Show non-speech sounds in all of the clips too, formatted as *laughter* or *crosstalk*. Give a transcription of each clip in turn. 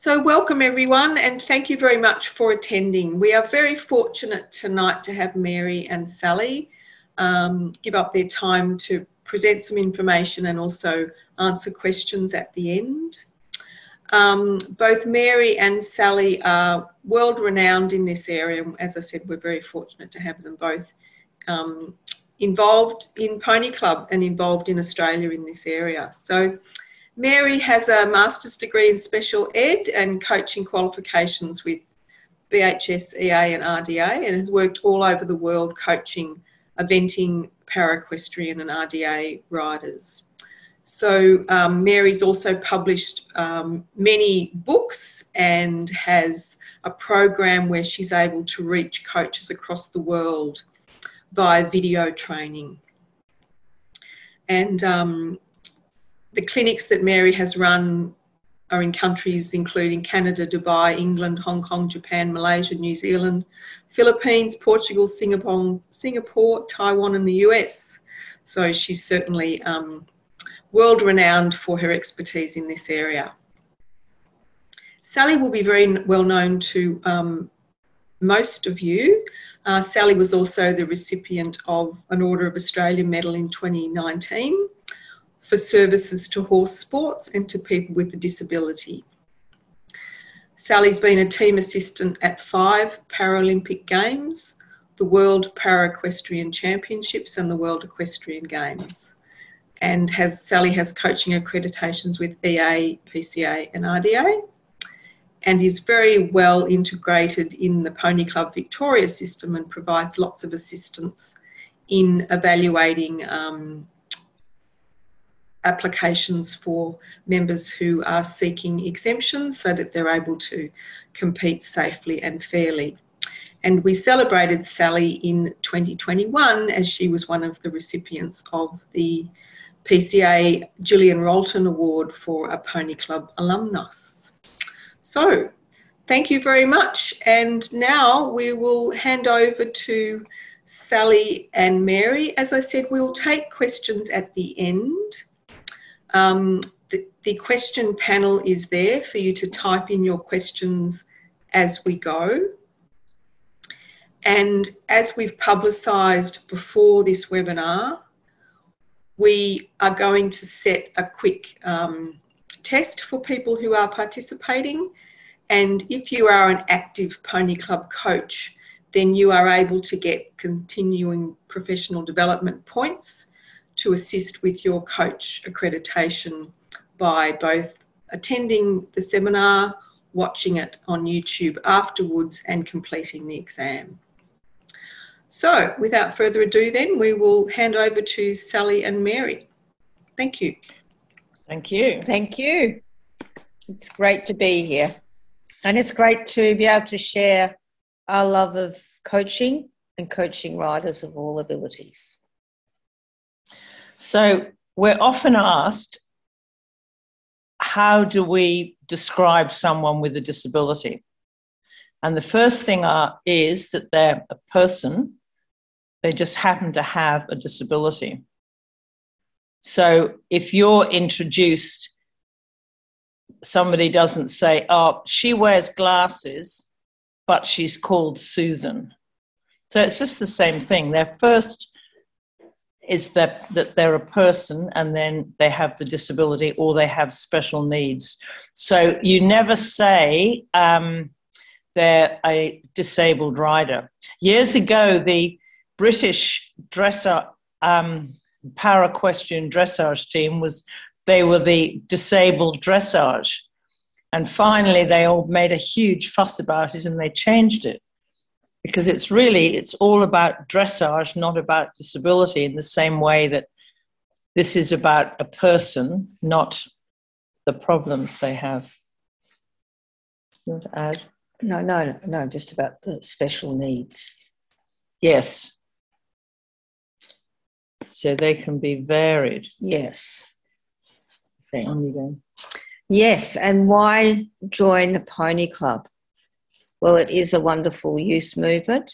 So, welcome everyone, and thank you very much for attending. We are very fortunate tonight to have Mary and Sally um, give up their time to present some information and also answer questions at the end. Um, both Mary and Sally are world renowned in this area. As I said, we're very fortunate to have them both um, involved in Pony Club and involved in Australia in this area. So, Mary has a master's degree in special ed and coaching qualifications with BHS, EA, and RDA, and has worked all over the world coaching, eventing para equestrian and RDA riders. So, um, Mary's also published um, many books and has a program where she's able to reach coaches across the world via video training. And um, the clinics that Mary has run are in countries including Canada, Dubai, England, Hong Kong, Japan, Malaysia, New Zealand, Philippines, Portugal, Singapore, Singapore Taiwan, and the US. So she's certainly um, world renowned for her expertise in this area. Sally will be very well known to um, most of you. Uh, Sally was also the recipient of an Order of Australia medal in 2019 for services to horse sports and to people with a disability. Sally's been a team assistant at five Paralympic Games, the World Para Equestrian Championships, and the World Equestrian Games. And has Sally has coaching accreditations with EA, PCA, and RDA, and is very well integrated in the Pony Club Victoria system and provides lots of assistance in evaluating um, applications for members who are seeking exemptions so that they're able to compete safely and fairly. And we celebrated Sally in 2021 as she was one of the recipients of the PCA Gillian Rolton Award for a Pony Club alumnus. So, thank you very much. And now we will hand over to Sally and Mary. As I said, we'll take questions at the end. Um, the, the question panel is there for you to type in your questions as we go. And as we've publicised before this webinar, we are going to set a quick um, test for people who are participating. And if you are an active Pony Club coach, then you are able to get continuing professional development points to assist with your coach accreditation by both attending the seminar, watching it on YouTube afterwards, and completing the exam. So, without further ado, then we will hand over to Sally and Mary. Thank you. Thank you. Thank you. It's great to be here. And it's great to be able to share our love of coaching and coaching riders of all abilities. So we're often asked, how do we describe someone with a disability? And the first thing are, is that they're a person, they just happen to have a disability. So if you're introduced, somebody doesn't say, oh, she wears glasses, but she's called Susan. So it's just the same thing. Their first is that, that they're a person and then they have the disability or they have special needs. So you never say um, they're a disabled rider. Years ago, the British dresser um, para equestrian dressage team was they were the disabled dressage. And finally, they all made a huge fuss about it and they changed it because it's really it's all about dressage not about disability in the same way that this is about a person not the problems they have. You want to add? No no no just about the special needs. Yes. So they can be varied. Yes. Okay on you. Go yes and why join the pony club well, it is a wonderful youth movement,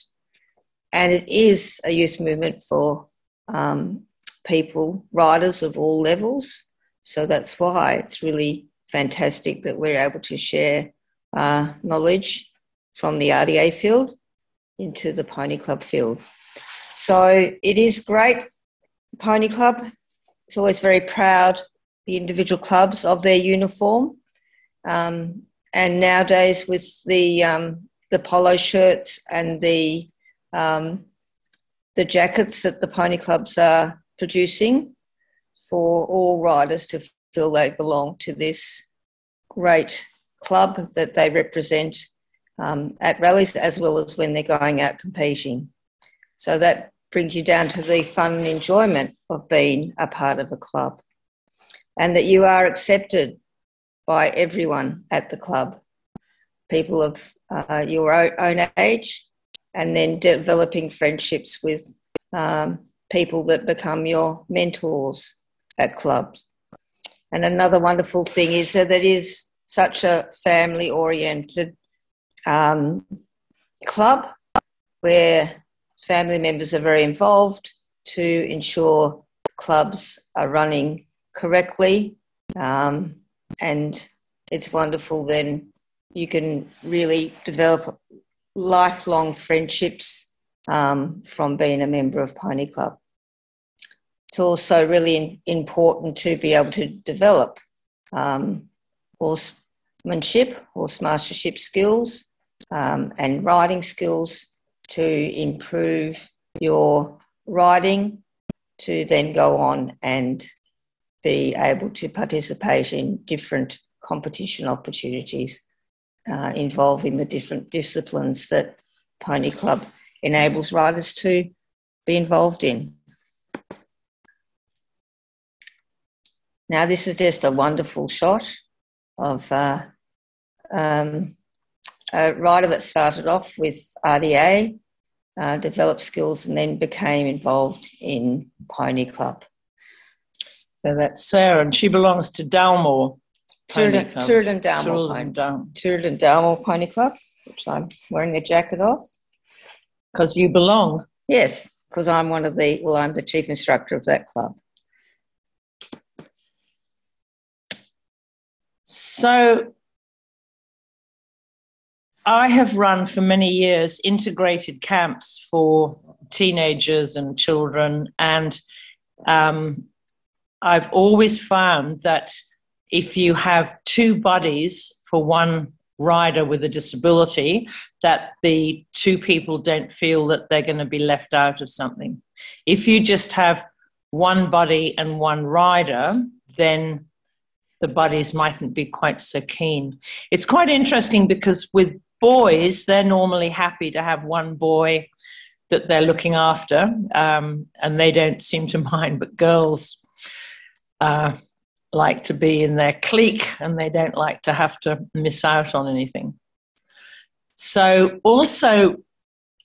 and it is a youth movement for um, people, riders of all levels. So that's why it's really fantastic that we're able to share uh, knowledge from the RDA field into the Pony Club field. So it is great. Pony Club is always very proud, the individual clubs, of their uniform. Um, and nowadays, with the um, the polo shirts and the um, the jackets that the pony clubs are producing for all riders to feel they belong to this great club that they represent um, at rallies as well as when they're going out competing. So that brings you down to the fun and enjoyment of being a part of a club and that you are accepted by everyone at the club, people of uh, your own age, and then developing friendships with um, people that become your mentors at clubs. And another wonderful thing is that it is such a family oriented um, club where family members are very involved to ensure clubs are running correctly. Um, and it's wonderful then you can really develop lifelong friendships um, from being a member of Pony Club. It's also really important to be able to develop um, horsemanship, horsemastership skills, um, and riding skills to improve your riding to then go on and be able to participate in different competition opportunities uh, involving the different disciplines that Pony Club enables riders to be involved in. Now, this is just a wonderful shot of uh, um, a rider that started off with RDA, uh, developed skills, and then became involved in Pony Club. So that's Sarah, and she belongs to Dalmore. Tooradin Dalmore. Tooradin Dalmore Pony Club, which I'm wearing the jacket of. Because you belong. Yes, because I'm one of the, well, I'm the chief instructor of that club. So I have run for many years integrated camps for teenagers and children, and um, I've always found that if you have two buddies for one rider with a disability, that the two people don't feel that they're going to be left out of something. If you just have one buddy and one rider, then the buddies mightn't be quite so keen. It's quite interesting because with boys, they're normally happy to have one boy that they're looking after, um, and they don't seem to *laughs* mind. But girls uh, like to be in their clique, and they don't like to have to miss out on anything. So, also,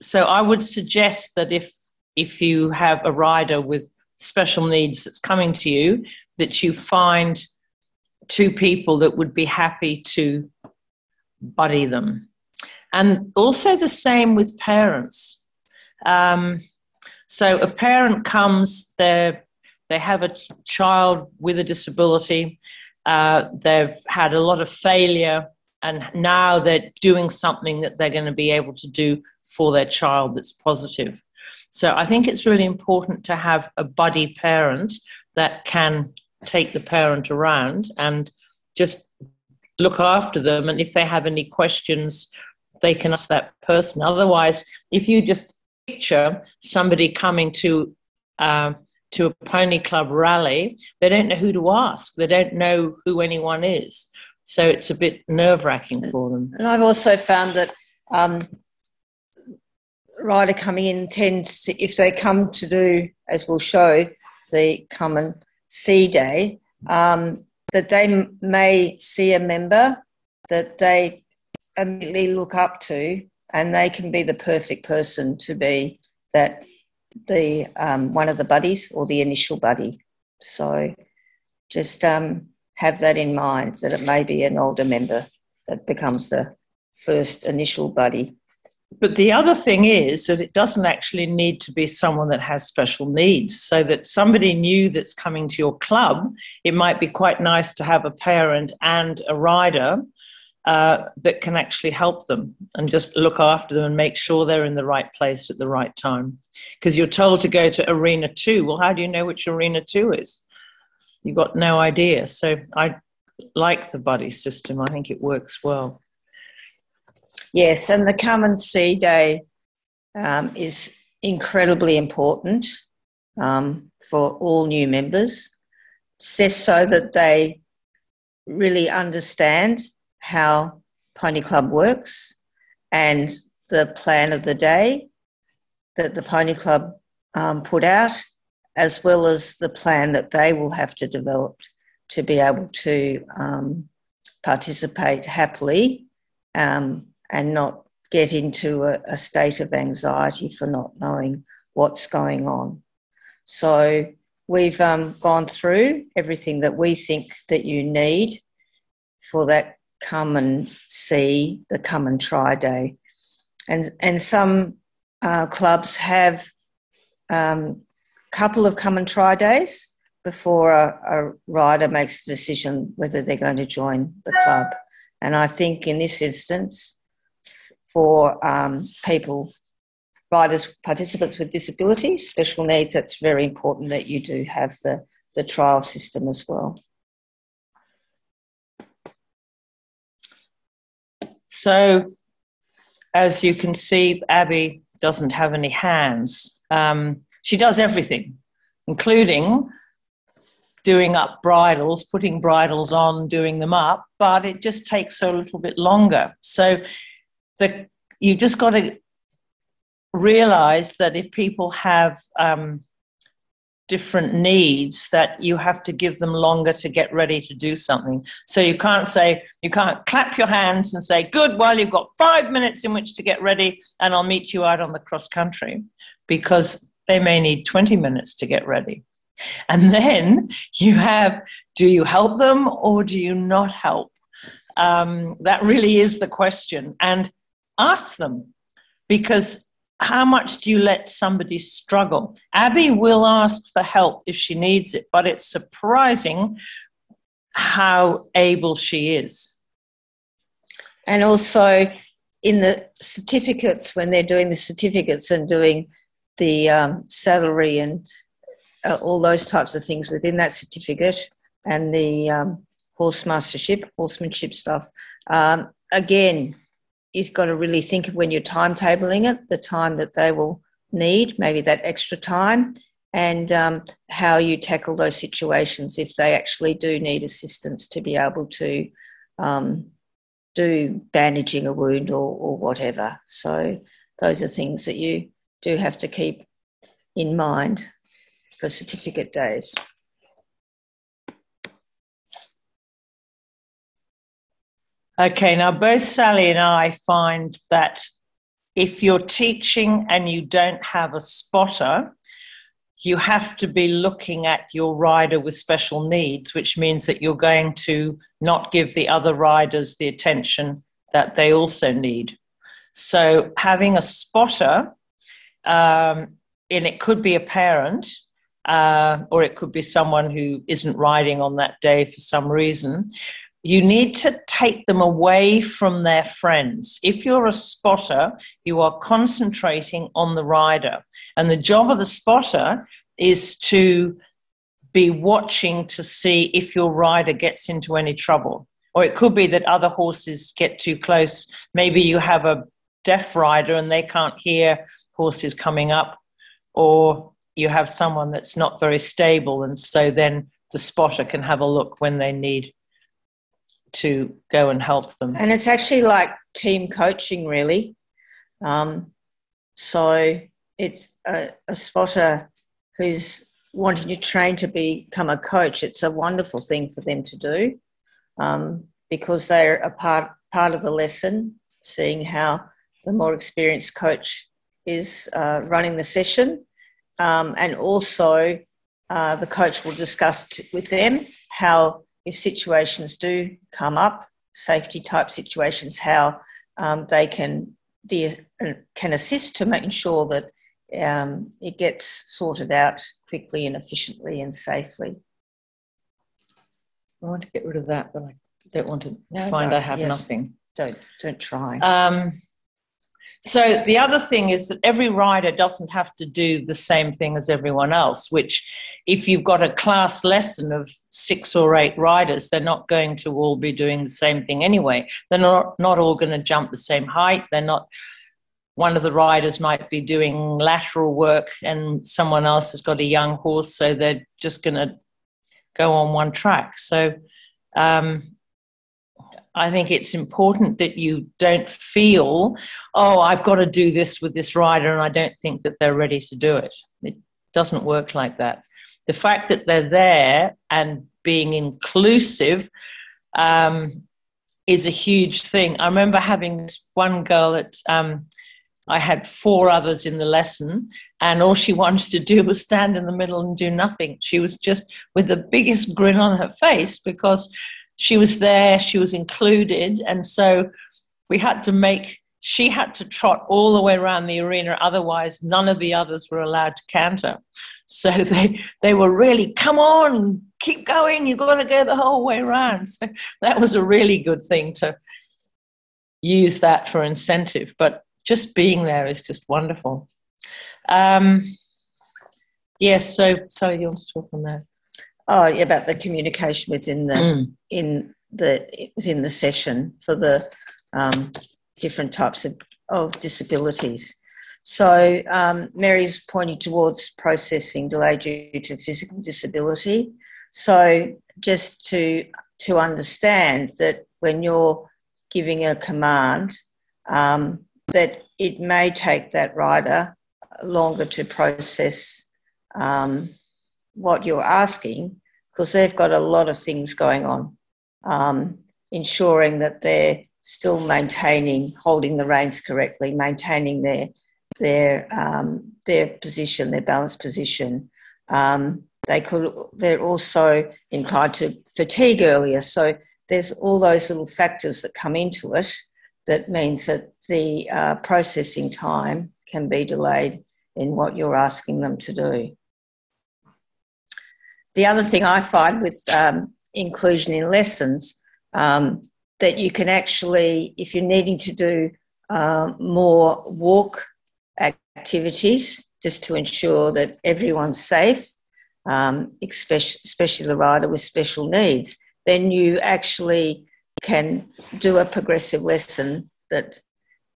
so I would suggest that if if you have a rider with special needs that's coming to you, that you find two people that would be happy to buddy them and also the same with parents. Um, so a parent comes, they they have a child with a disability, uh, they've had a lot of failure, and now they're doing something that they're going to be able to do for their child that's positive. So I think it's really important to have a buddy parent that can take the parent around and just look after them. And if they have any questions they can ask that person. Otherwise, if you just picture somebody coming to uh, to a pony club rally, they don't know who to ask. They don't know who anyone is. So it's a bit nerve wracking for them. And I've also found that um, rider coming in tends to, if they come to do, as we'll show, the come and see day, um, that they may see a member that they immediately look up to, and they can be the perfect person to be that the um, one of the buddies or the initial buddy. So just um, have that in mind that it may be an older member that becomes the first initial buddy. But the other thing is that it doesn't actually need to be someone that has special needs. So that somebody new that's coming to your club, it might be quite nice to have a parent and a rider uh, that can actually help them and just look after them and make sure they're in the right place at the right time. Because you're told to go to arena two. Well, how do you know which arena two is? You've got no idea. So I like the buddy system. I think it works well. Yes, and the come and see day um, is incredibly important um, for all new members, just so that they really understand how Pony Club works and the plan of the day that the Pony Club um, put out, as well as the plan that they will have to develop to be able to um, participate happily um, and not get into a, a, state of anxiety for not knowing what's going on. So we've um, gone through everything that we think that you need for that come and see the come and try day. And, and some uh, clubs have a um, couple of come and try days before a, a rider makes the decision whether they're going to join the club. And I think in this instance, for um, people, riders, participants with disabilities, special needs, that's very important that you do have the, the trial system as well. So, as you can see, Abby doesn't have any hands. Um, she does everything, including doing up bridles, putting bridles on, doing them up, but it just takes her a little bit longer. So, the, you've just got to realize that if people have um, different needs that you have to give them longer to get ready to do something. So you can't say, you can't clap your hands and say, good, well, you've got five minutes in which to get ready and I'll meet you out on the cross country because they may need 20 minutes to get ready. And then you have, do you help them or do you not help? Um, that really is the question. And ask them because how much do you let somebody struggle? Abby will ask for help if she needs it, but it's surprising how able she is. And also in the certificates, when they're doing the certificates and doing the um, saddlery and uh, all those types of things within that certificate and the um, horse mastership, horsemanship stuff, um, again, you've got to really think when you're timetabling it, the time that they will need, maybe that extra time, and um, how you tackle those situations if they actually do need assistance to be able to um, do bandaging a wound or, or whatever. So, those are things that you do have to keep in mind for certificate days. Okay, now both Sally and I find that if you're teaching and you don't have a spotter, you have to be looking at your rider with special needs, which means that you're going to not give the other riders the attention that they also need. So, having a spotter, um, and it could be a parent, uh, or it could be someone who isn't riding on that day for some reason, you need to take them away from their friends. If you're a spotter, you are concentrating on the rider. And the job of the spotter is to be watching to see if your rider gets into any trouble. Or it could be that other horses get too close. Maybe you have a deaf rider and they can't hear horses coming up. Or you have someone that's not very stable. And so then the spotter can have a look when they need to go and help them. And it's actually like team coaching, really. Um, so it's a, a, spotter who's wanting to train to become a coach. It's a wonderful thing for them to do um, because they're a part part of the lesson, seeing how the more experienced coach is uh, running the session, um, and also uh, the coach will discuss t- with them how if situations do come up, safety type situations, how um, they can de- can assist to making sure that um, it gets sorted out quickly and efficiently and safely. I want to get rid of that, but I Don't want to No, find don't. I have Yes. nothing. Don't don't try. Um, so the other thing is that every rider doesn't have to do the same thing as everyone else. Which, if you've got a class lesson of six or eight riders, they're not going to all be doing the same thing anyway. They're not not all going to jump the same height. They're not. One of the riders might be doing lateral work, and someone else has got a young horse, so they're just going to go on one track. So. Um, I think it's important that you don't feel, oh, I've got to do this with this rider, and I don't think that they're ready to do it. It doesn't work like that. The fact that they're there and being inclusive um, is a huge thing. I remember having this one girl that um, I had four others in the lesson, and all she *laughs* wanted to do was stand in the middle and do nothing. She was just with the biggest grin on her face because she was there, she was included, and so we had to make. She had to trot all the way around the arena, otherwise, none of the others were allowed to canter. So *laughs* they they were really, come on, keep going, you've got to go the whole way around. So that was a really good thing to use that for incentive. But just being there is just wonderful. Um, yes, so so you want to talk on that? Oh, yeah, about the communication within the Mm. in the within the session for the um, different types of, of disabilities. So um, Mary's pointing towards processing delay due to physical disability. So just to to understand that when you're giving a command, um, that it may take that rider longer to process um, what you're asking because they've got a lot of things going on, um, ensuring that they're still maintaining, holding the reins correctly, maintaining their their um, their position, their balanced position. Um, they could. They're also inclined to fatigue earlier. So there's all those little factors that come into it that means that the uh, processing time can be delayed in what you're asking them to do. The other thing I find with um, inclusion in lessons um, that you can actually, if you're needing to do um, more walk activities, just to ensure that everyone's safe, um, especially, especially the rider with special needs, then you actually can do a progressive lesson that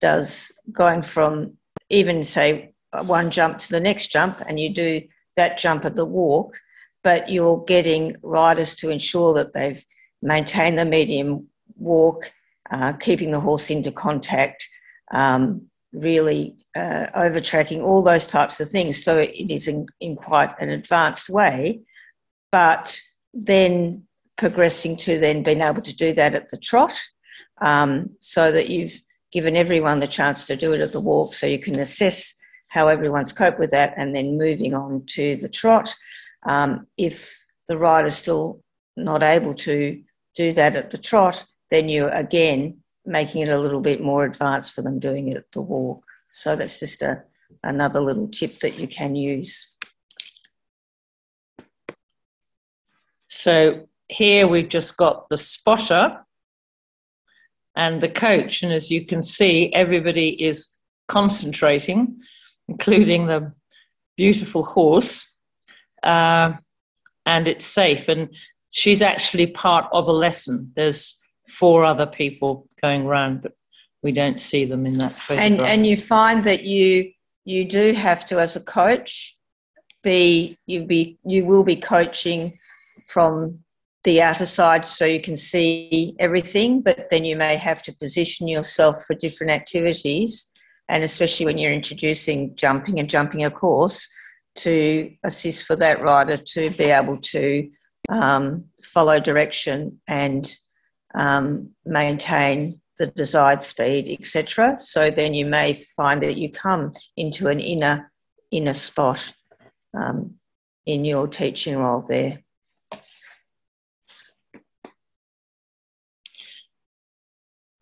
does going from even say one jump to the next jump, and you do that jump at the walk, but you're getting riders to ensure that they've maintained the medium walk, uh, keeping the horse into contact, um, really uh, over tracking, all those types of things. So it is in, in quite an advanced way, but then progressing to then being able to do that at the trot um, so that you've given everyone the chance to do it at the walk so you can assess how everyone's coped with that and then moving on to the trot. Um, if the rider's still not able to do that at the trot, then you're again making it a little bit more advanced for them doing it at the walk. So that's just a, another little tip that you can use. So here we've just got the spotter and the coach, and as you can see, everybody is concentrating, including the beautiful horse, uh, and it's safe. And she's actually part of a lesson. There's four other people going around, but we don't see them in that photograph. And, and you find that you you do have to, as a coach, be you be you will be coaching from the outer side so you can see everything, but then you may have to position yourself for different activities, and especially when you're introducing jumping and jumping a course, to assist for that rider to be able to um, follow direction and um, maintain the desired speed, etc. So then you may find that you come into an inner inner spot um, in your teaching role there.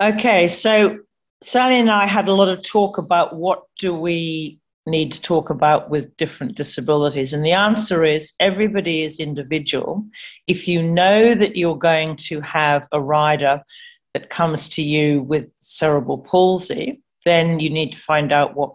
Okay, so Sally and I had a lot of talk about what do we need to talk about with different disabilities? And the answer is everybody is individual. If you know that you're going to have a rider that comes to you with cerebral palsy, then you need to find out what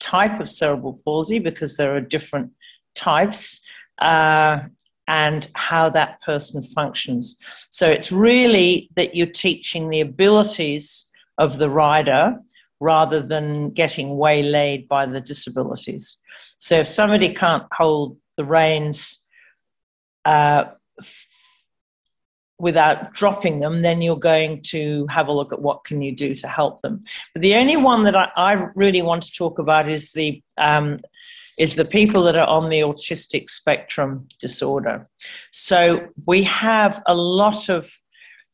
type of cerebral palsy because there are different types. Uh, and how that person functions. So it's really that you're teaching the abilities of the rider rather than getting waylaid by the disabilities. So if somebody can't hold the reins uh, without dropping them, then you're going to have a look at what can you do to help them. But the only one that I, I really want to talk about is the um, is the people that are on the autistic spectrum disorder. So we have a lot of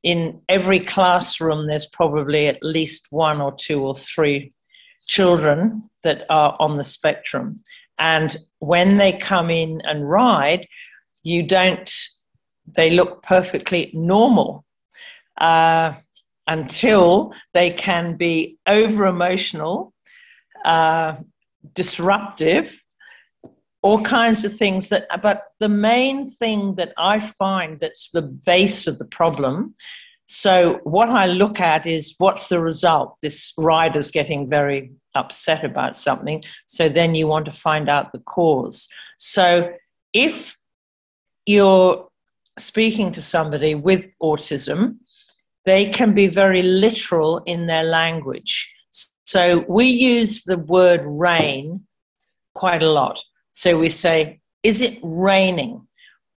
in every classroom, there's probably at least one or two or three children that are on the spectrum. And when they come in and ride, you don't, they look perfectly normal uh, until they can be over emotional, uh, disruptive, all kinds of things that but the main thing that i find that's the base of the problem so what i look at is what's the result? This rider's getting very upset about something so then you want to find out the cause. So if you're speaking to somebody with autism they can be very literal in their language. So we use the word rain quite a lot so we say, Is it raining?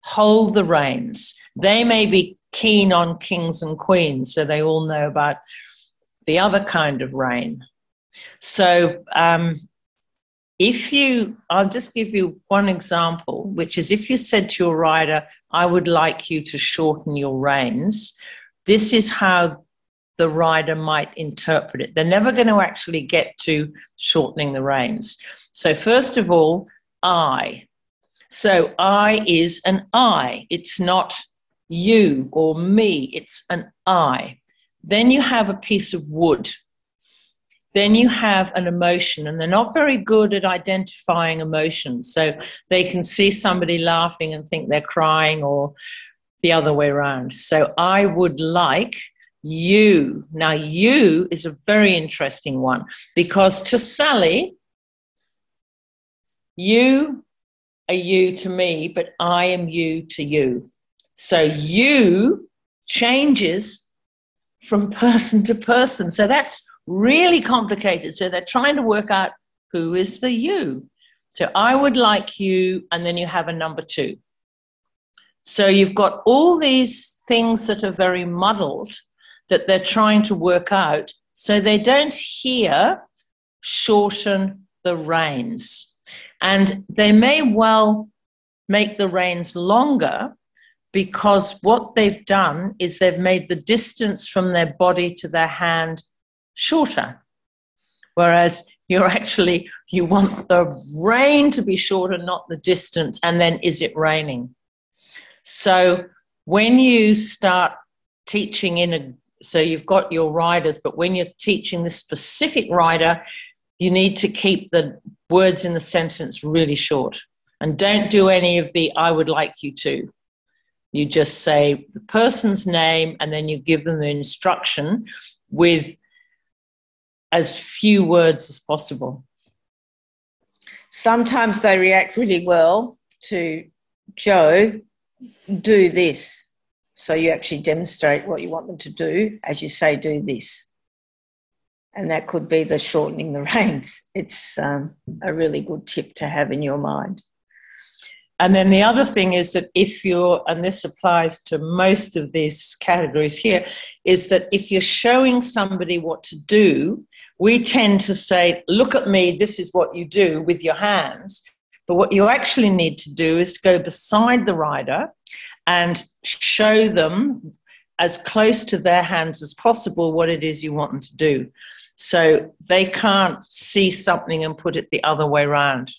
Hold the reins. They may be keen on kings and queens, so they all know about the other kind of rain. So um, if you, I'll just give you one example, which is if you said to your rider, I would like you to shorten your reins, this is how the rider might interpret it. They're never going to actually get to shortening the reins. So, first of all, I. So I is an I. It's not you or me, it's an I. Then you have a piece of wood. Then you have an emotion, and they're not very good at identifying emotions. So they can see somebody laughing and think they're crying, or the other way around. So I would like you. Now, you is a very interesting one because to Sally, you are you to me, but I am you to you. So you changes from *laughs* person to person. So that's really complicated. So they're trying to work out who is the you. So I would like you, and then you have a number two. So you've got all these things that are very muddled that they're trying to work out. So they don't hear shorten the reins. And they may well make the reins longer because what they've done is they've made the distance from their body to their hand shorter. Whereas you're actually, you want the rein to be shorter, not the distance. And then is it raining? So when you start teaching in a, so you've got your riders, but when you're teaching the specific rider, you need to keep the words in the sentence really short. And don't do any of the I would like you to. You just say the person's name and then you give them the instruction with as few words as possible. Sometimes they react really well to Joe, do this. So you actually demonstrate what you want them to do as you say, do this and that could be the shortening the *laughs* reins. It's um, a really good tip to have in your mind. And then the other thing is that if you're, and this applies to most of these categories here, is that if you're showing somebody what to do, we tend to say, Look at me, this is what you do with your hands. But what you actually need to do is to go beside the rider and show them as close to their hands as possible what it is you want them to do. So they can't see something and put it the other way around.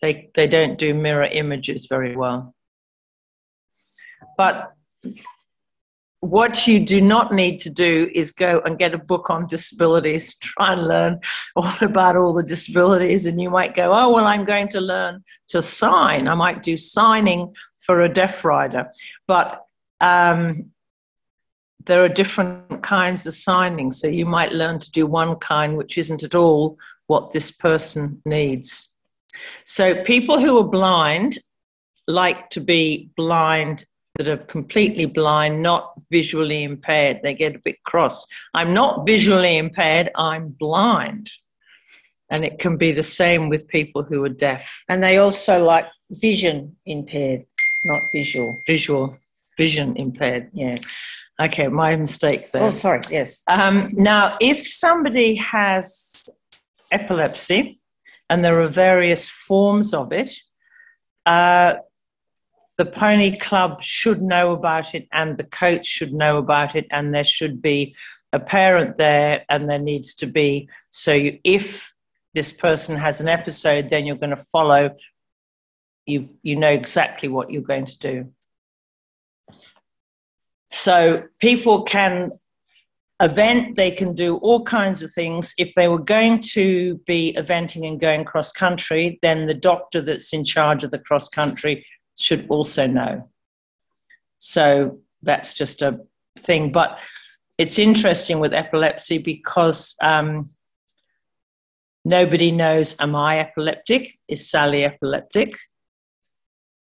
They, they don't do mirror images very well. But what you do not need to do is go and get a book on disabilities, *laughs* try and learn all about all the disabilities. And you might go, oh, well, I'm going to learn to sign. I might do signing for a deaf rider. But um, there are different kinds of signing. So you might learn to do one kind, which isn't at all what this person needs. So people who are blind like to be blind that are completely blind, not visually impaired. They get a bit cross. I'm not visually impaired, I'm blind. And it can be the same with people who are deaf. And they also like vision impaired, not visual. Visual, vision impaired. Yeah. Okay, my mistake there. Oh, sorry, yes. Um, now, if somebody has epilepsy, and there are various forms of it, uh, the pony club should know about it and the coach should know about it and there should be a parent there and there needs to be so you, if this person has an episode then you're going to follow you you know exactly what you're going to do so people can event they can do all kinds of things if they were going to be eventing and going cross country then the doctor that's in charge of the cross country should also know. So that's just a thing. But it's interesting with epilepsy because um, nobody knows am I epileptic? Is Sally epileptic?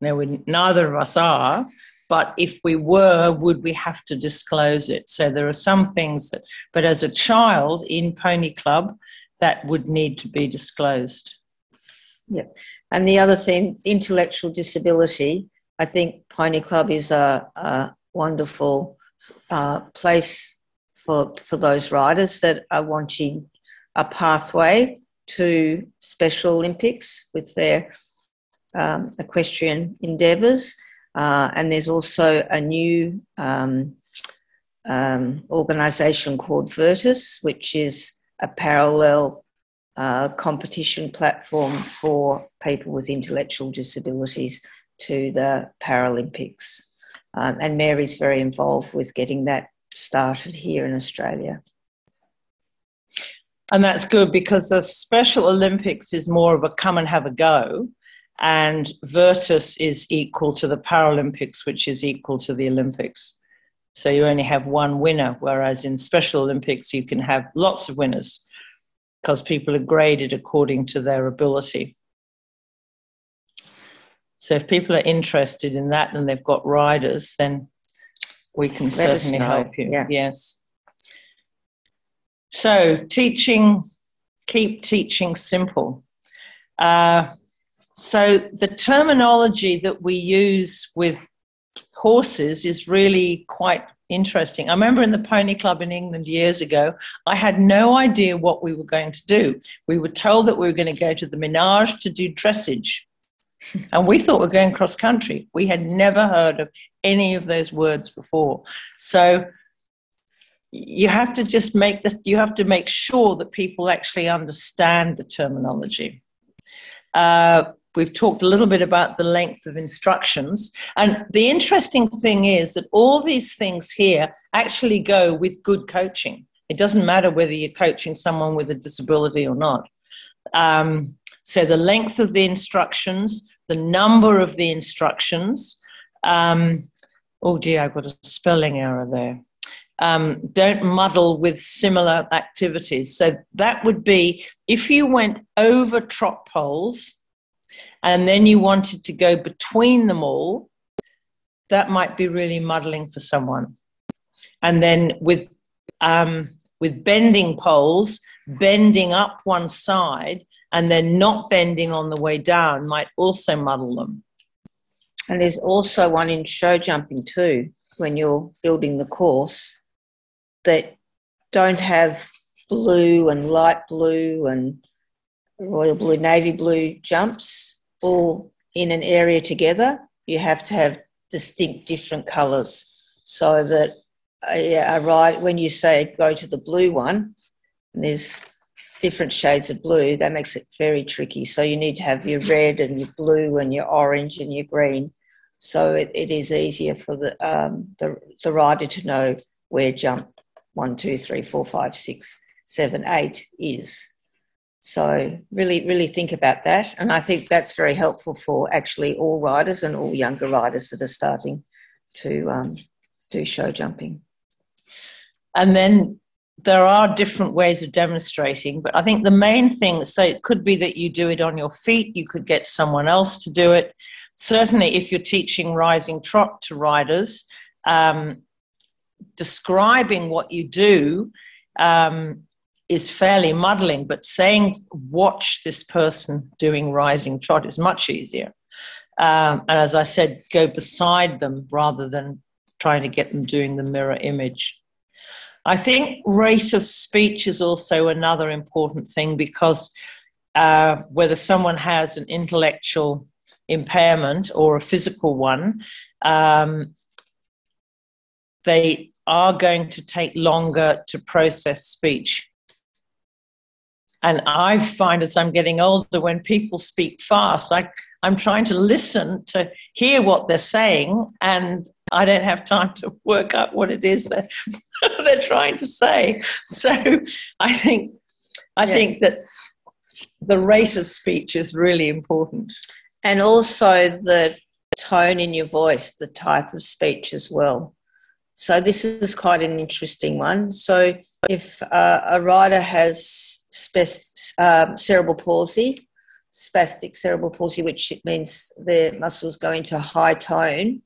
No, we, neither of us are. But if we were, would we have to disclose it? So there are some things that, but as a child in Pony Club, that would need to be disclosed. Yeah. And the other thing, intellectual disability, I think Pony Club is a, a wonderful uh, place for, for those riders that are wanting a pathway to Special Olympics with their um, equestrian endeavours. Uh, and there's also a new um, um, organisation called Virtus, which is a parallel uh, competition platform for people with intellectual disabilities to the Paralympics. Um, and Mary's very involved with getting that started here in Australia. And that's good because the Special Olympics is more of a come and have a go, and Virtus is equal to the Paralympics, which is equal to the Olympics. So you only have one winner, whereas in Special Olympics, you can have lots of winners because people are graded according to their ability. So if people are interested in that and they've got riders, then we can Let certainly help you. Yeah. Yes. So teaching, keep teaching simple. Uh, so the terminology that we use with horses is really quite interesting. I remember in the Pony Club in England years ago, I had no idea what we were going to do. We were told that we were going to go to the Menage to do dressage. *laughs* and we thought we were going cross country. We had never heard of any of those words before. So you have to just make the, you have to make sure that people actually understand the terminology. Uh, We've talked a little bit about the length of instructions. And the interesting thing is that all these things here actually go with good coaching. It doesn't matter whether you're coaching someone with a disability or not. Um, so the length of the instructions, the number of the instructions. Um, oh dear, I've got a spelling error there. Um, don't muddle with similar activities. So that would be if you went over trot poles and then you wanted to go between them all, that might be really muddling for someone. And then with um, with bending poles, bending up one side and then not bending on the way down might also muddle them. And there's also one in show jumping too, when you're building the course, that don't have blue and light blue and royal blue, navy blue jumps all in an area together, you have to have distinct different colours so that a, ride, when you say go to the blue one, and there's different shades of blue, that makes it very tricky. So you need to have your red and your blue and your orange and your green So it, it is easier for the, um, the, the rider to know where jump one, two, three, four, five, six, seven, eight is. So really, really think about that. And I think that's very helpful for actually all riders and all younger riders that are starting to um, do show jumping. And then there are different ways of demonstrating, but I think the main thing, so it could be that you do it on your feet, you could get someone else to do it. Certainly, if you're teaching rising trot to riders, um, describing what you do um, is fairly muddling, but saying, watch this person doing rising trot is much easier. Um, and as I said, go beside them rather than trying to get them doing the mirror image. I think rate of speech is also another important thing because uh, whether someone has an intellectual impairment or a physical one, um, they are going to take longer to process speech. And I find as I'm getting older, when people speak fast, I, I'm trying to listen to hear what they're saying, and I don't have time to work out what it is that *laughs* they're trying to say. So I think I yeah. think that the rate of speech is really important. And also the tone in your voice, the type of speech as well. So this is quite an interesting one. So if uh, a writer has uh, cerebral palsy, spastic cerebral palsy, which means their muscles go into high tone,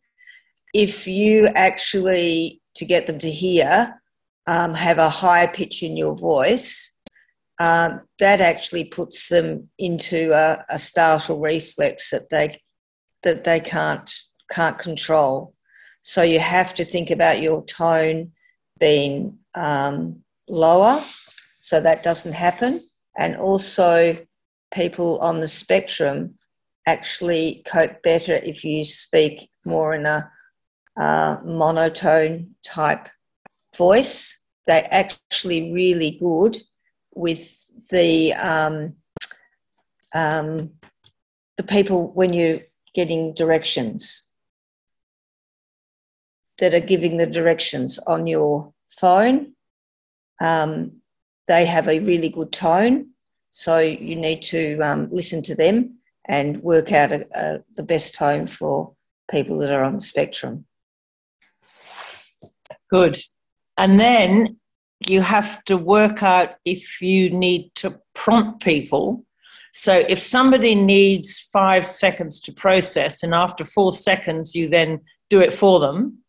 if you actually, to get them to hear, um, have a high pitch in your voice, um, that actually puts them into a, a startle reflex that they that they can't can't control. So you have to think about your tone being um, lower so that doesn't happen. And also, people on the spectrum actually cope better if you speak more in a uh, monotone type voice. They're actually really good with the um, um, the people when you're getting directions that are giving the directions on your phone. Um, they have a really good tone, so you need to um, listen to them and work out a, a, the best tone for people that are on the spectrum. Good. And then you have to work out if you need to prompt people. So if somebody needs five seconds to process, and after four seconds you then do it for them,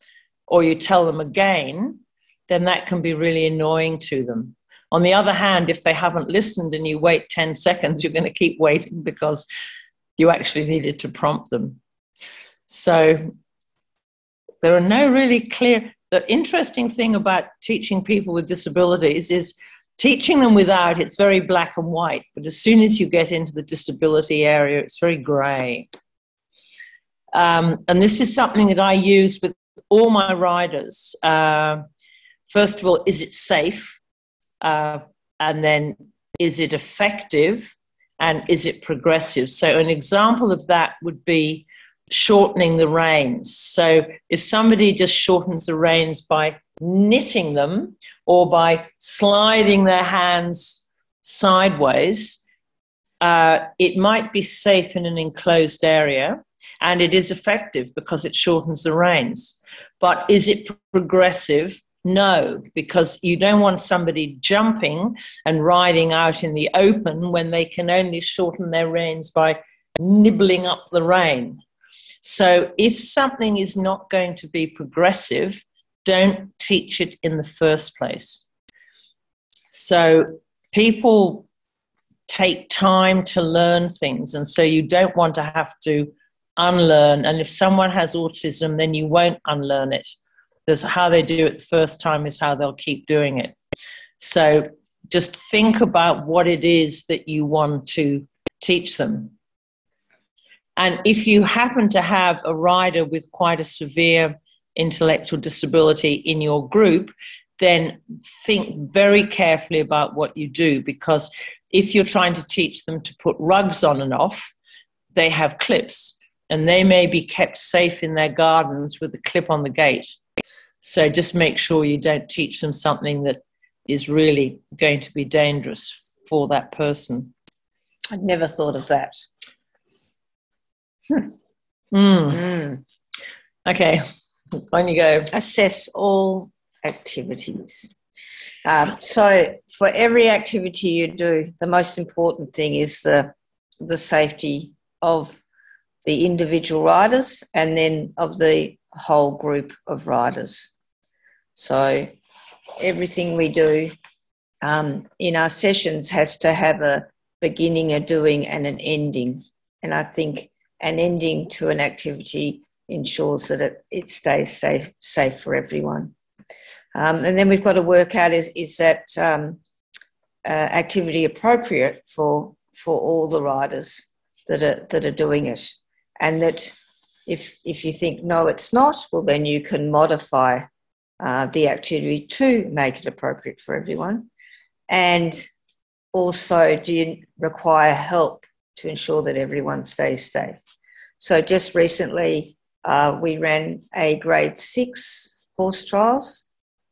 or you tell them again, then that can be really annoying to them. On the other hand, if they haven't listened and you wait 10 seconds, you're going to keep waiting because you actually needed to prompt them. So there are no really clear. The interesting thing about teaching people with disabilities is teaching them without, it's very black and white. But as soon as you get into the disability area, it's very grey. Um, and this is something that I use with all my riders. Uh, first of all, is it safe? Uh, and then, is it effective? And is it progressive? So, an example of that would be shortening the reins. So, if somebody just shortens the reins by knitting them or by sliding their hands sideways, uh, it might be safe in an enclosed area and it is effective because it shortens the reins. But is it progressive? No, because you don't want somebody jumping and riding out in the open when they can only shorten their reins by nibbling up the rein. So if something is not going to be progressive, don't teach it in the first place. So people take time to learn things, and so you don't want to have to unlearn. And if someone has autism, then you won't unlearn it. Because how they do it the first time is how they'll keep doing it. So just think about what it is that you want to teach them. And if you happen to have a rider with quite a severe intellectual disability in your group, then think very carefully about what you do because if you're trying to teach them to put rugs on and off, they have clips and they may be kept safe in their gardens with a clip on the gate. So just make sure you don't teach them something that is really going to be dangerous for that person. I'd never thought of that. Hmm. Mm. Okay, on you go. Assess all activities. Um, so, for every activity you do, the most important thing is the the safety of the individual riders and then of the whole group of riders. So, everything we do um, in our sessions has to have a beginning, a doing, and an ending. And I think an ending to an activity ensures that it, it stays safe, safe for everyone. Um, and then we've got to work out is, is that um, uh, activity appropriate for, for all the riders that are, that are doing it. And that if, if you think, no, it's not, well, then you can modify uh, the activity to make it appropriate for everyone. And also, do you require help to ensure that everyone stays safe? So, just recently, uh, we ran a grade six horse trials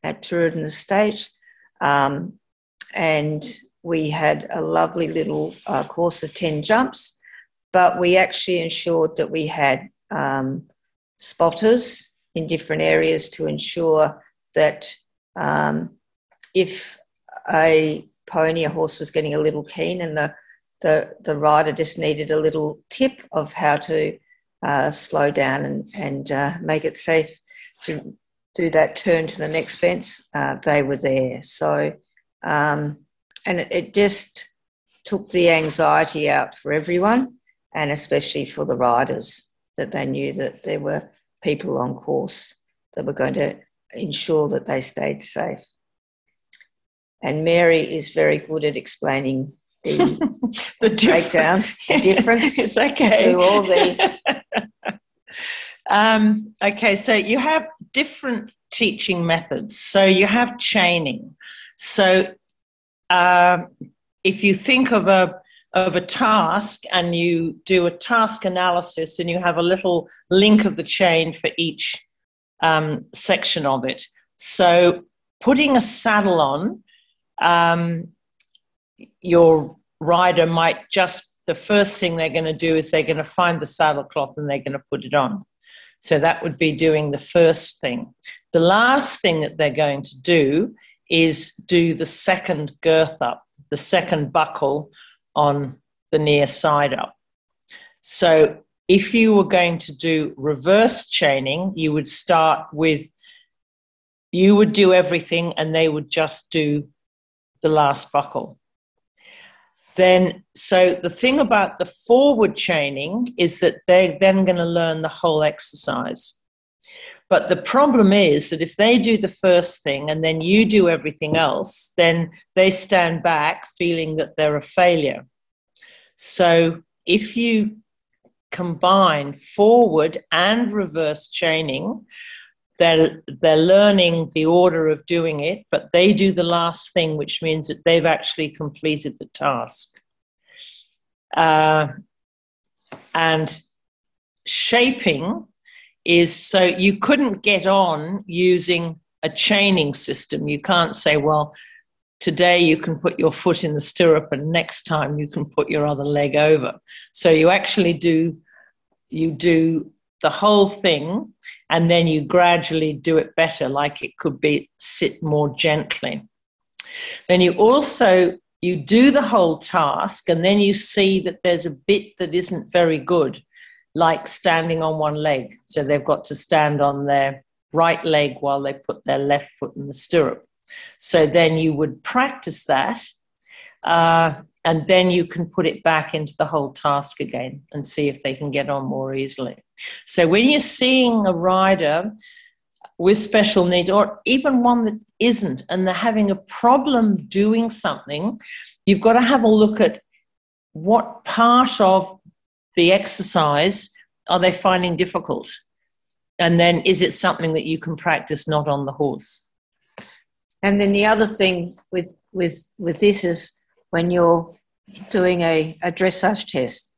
at Tooradin Estate, um, and we had a lovely little uh, course of 10 jumps, but we actually ensured that we had um, spotters in different areas to ensure that um, if a pony, a horse was getting a little keen and the, the, the rider just needed a little tip of how to uh, slow down and, and uh, make it safe to do that turn to the next fence, uh, they were there. So, um, and it, it just took the anxiety out for everyone and especially for the riders that they knew that there were people on course that were going to ensure that they stayed safe. And Mary is very good at explaining the, *laughs* the breakdown, the difference *laughs* it's okay. to all these. *laughs* um, okay, so you have different teaching methods. So you have chaining. So uh, if you think of a of a task and you do a task analysis and you have a little link of the chain for each um, section of it. So putting a saddle on um, your rider might just, the first thing they're going to do is they're going to find the saddle cloth and they're going to put it on. So that would be doing the first thing. The last thing that they're going to do is do the second girth up, the second buckle on the near side up. So if you were going to do reverse chaining, you would start with, you would do everything and they would just do the last buckle. Then, so the thing about the forward chaining is that they're then going to learn the whole exercise. But the problem is that if they do the first thing and then you do everything else, then they stand back feeling that they're a failure. So if you combine forward and reverse chaining, they're, they're learning the order of doing it, but they do the last thing, which means that they've actually completed the task. Uh, and shaping is so you couldn't get on using a chaining system. You can't say, well, today you can put your foot in the stirrup and next time you can put your other leg over. So you actually do you do the whole thing and then you gradually do it better like it could be sit more gently then you also you do the whole task and then you see that there's a bit that isn't very good like standing on one leg so they've got to stand on their right leg while they put their left foot in the stirrup so then you would practice that uh, and then you can put it back into the whole task again and see if they can get on more easily. So when you're seeing a rider with special needs, or even one that isn't, and they're having a problem doing something, you've got to have a look at what part of the exercise are they finding difficult? And then is it something that you can practice not on the horse? And then the other thing with with with this is when you're doing a, a dressage test,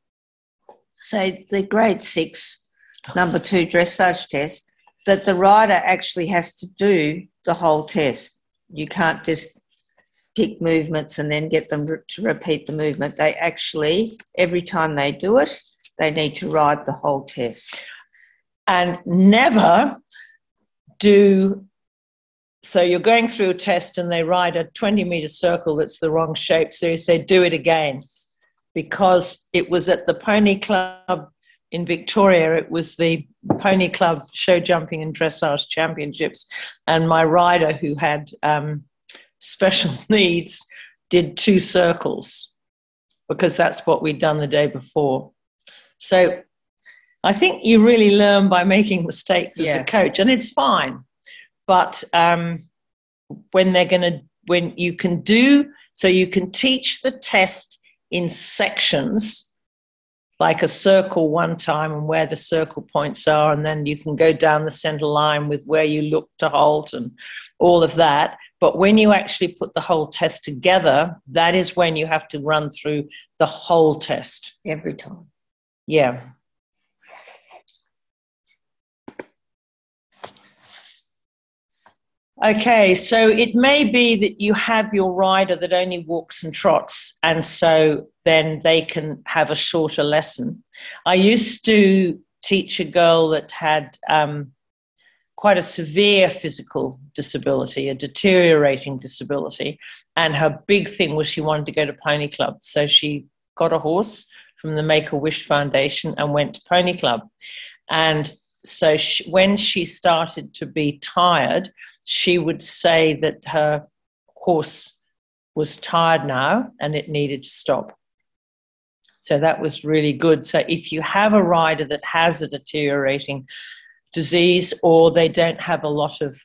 say, the grade six, number two dressage test, that the rider actually has to do the whole test. You can't just pick movements and then get them to repeat the movement. They actually, every time they do it, they need to ride the whole test. And never do so you're going through a test and they ride a 20 meter circle that's the wrong shape. So you say, do it again. Because it was at the Pony Club in Victoria, it was the Pony Club show jumping and dressage championships. And my rider, who had um, special *laughs* needs, did two circles because that's what we'd done the day before. So I think you really learn by making mistakes as yeah. a coach, and it's fine. But um, when they're going to, when you can do, so you can teach the test in sections, like a circle one time and where the circle points are, and then you can go down the center line with where you look to halt and all of that. But when you actually put the whole test together, that is when you have to run through the whole test. Every time. Yeah. Okay, so it may be that you have your rider that only walks and trots, and so then they can have a shorter lesson. I used to teach a girl that had um, quite a severe physical disability, a deteriorating disability, and her big thing was she wanted to go to Pony Club. So she got a horse from the Make a Wish Foundation and went to Pony Club. And so she, when she started to be tired, she would say that her horse was tired now and it needed to stop. So that was really good. So if you have a rider that has a deteriorating disease or they don't have a lot of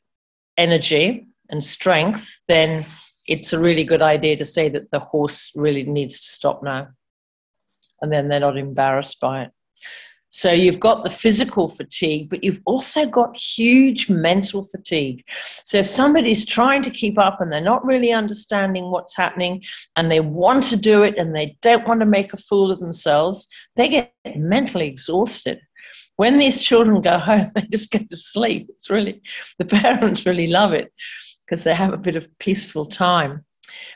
energy and strength, then it's a really good idea to say that the horse really needs to stop now. And then they're not embarrassed by it. So you've got the physical fatigue, but you've also got huge mental fatigue. So if somebody's trying to keep up and they're not really understanding what's happening and they want to do it and they don't want to make a fool of themselves, they get mentally exhausted. When these children go *laughs* home, they just go to sleep. It's really, the *laughs* parents really love it because they have a bit of peaceful time.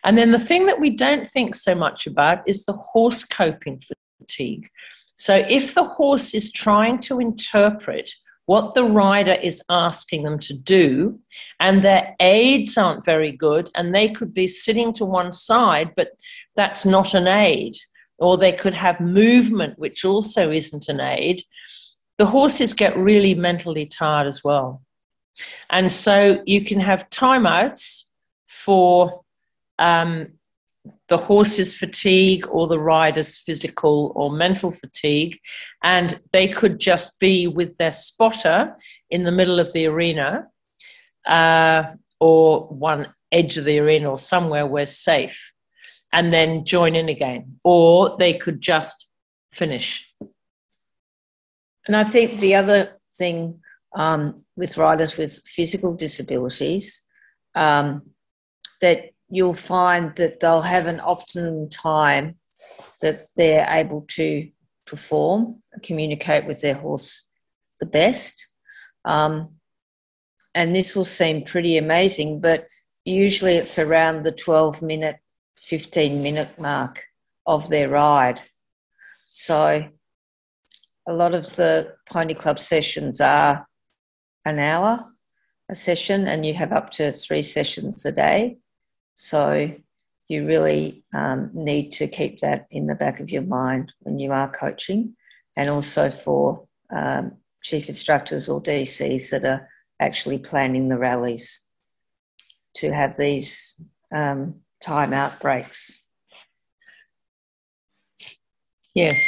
And then the thing that we don't think so much about is the horse coping fatigue. So if the horse is trying to interpret what the rider is asking them to do, and their aids aren't very good, and they could be sitting to one side, but that's not an aid, or they could have movement, which also isn't an aid, the horses get really mentally tired as well. And so you can have timeouts for um, the horse's fatigue or the rider's physical or mental fatigue, and they could just be with their spotter in the middle of the arena uh, or one edge of the arena or somewhere where safe, and then join in again, or they could just finish. And I think the other thing um, with riders with physical disabilities um, that you'll find that they'll have an optimum time that they're able to perform, communicate with their horse the best. Um, and this will seem pretty amazing, but usually it's around the 12 minute, 15 minute mark of their ride. So a lot of the Pony Club sessions are an hour a session, and you have up to three sessions a day. So you really um, need to keep that in the back of your mind when you are coaching, and also for um, chief instructors or DCs that are actually planning the rallies to have these um, timeout breaks. Yes.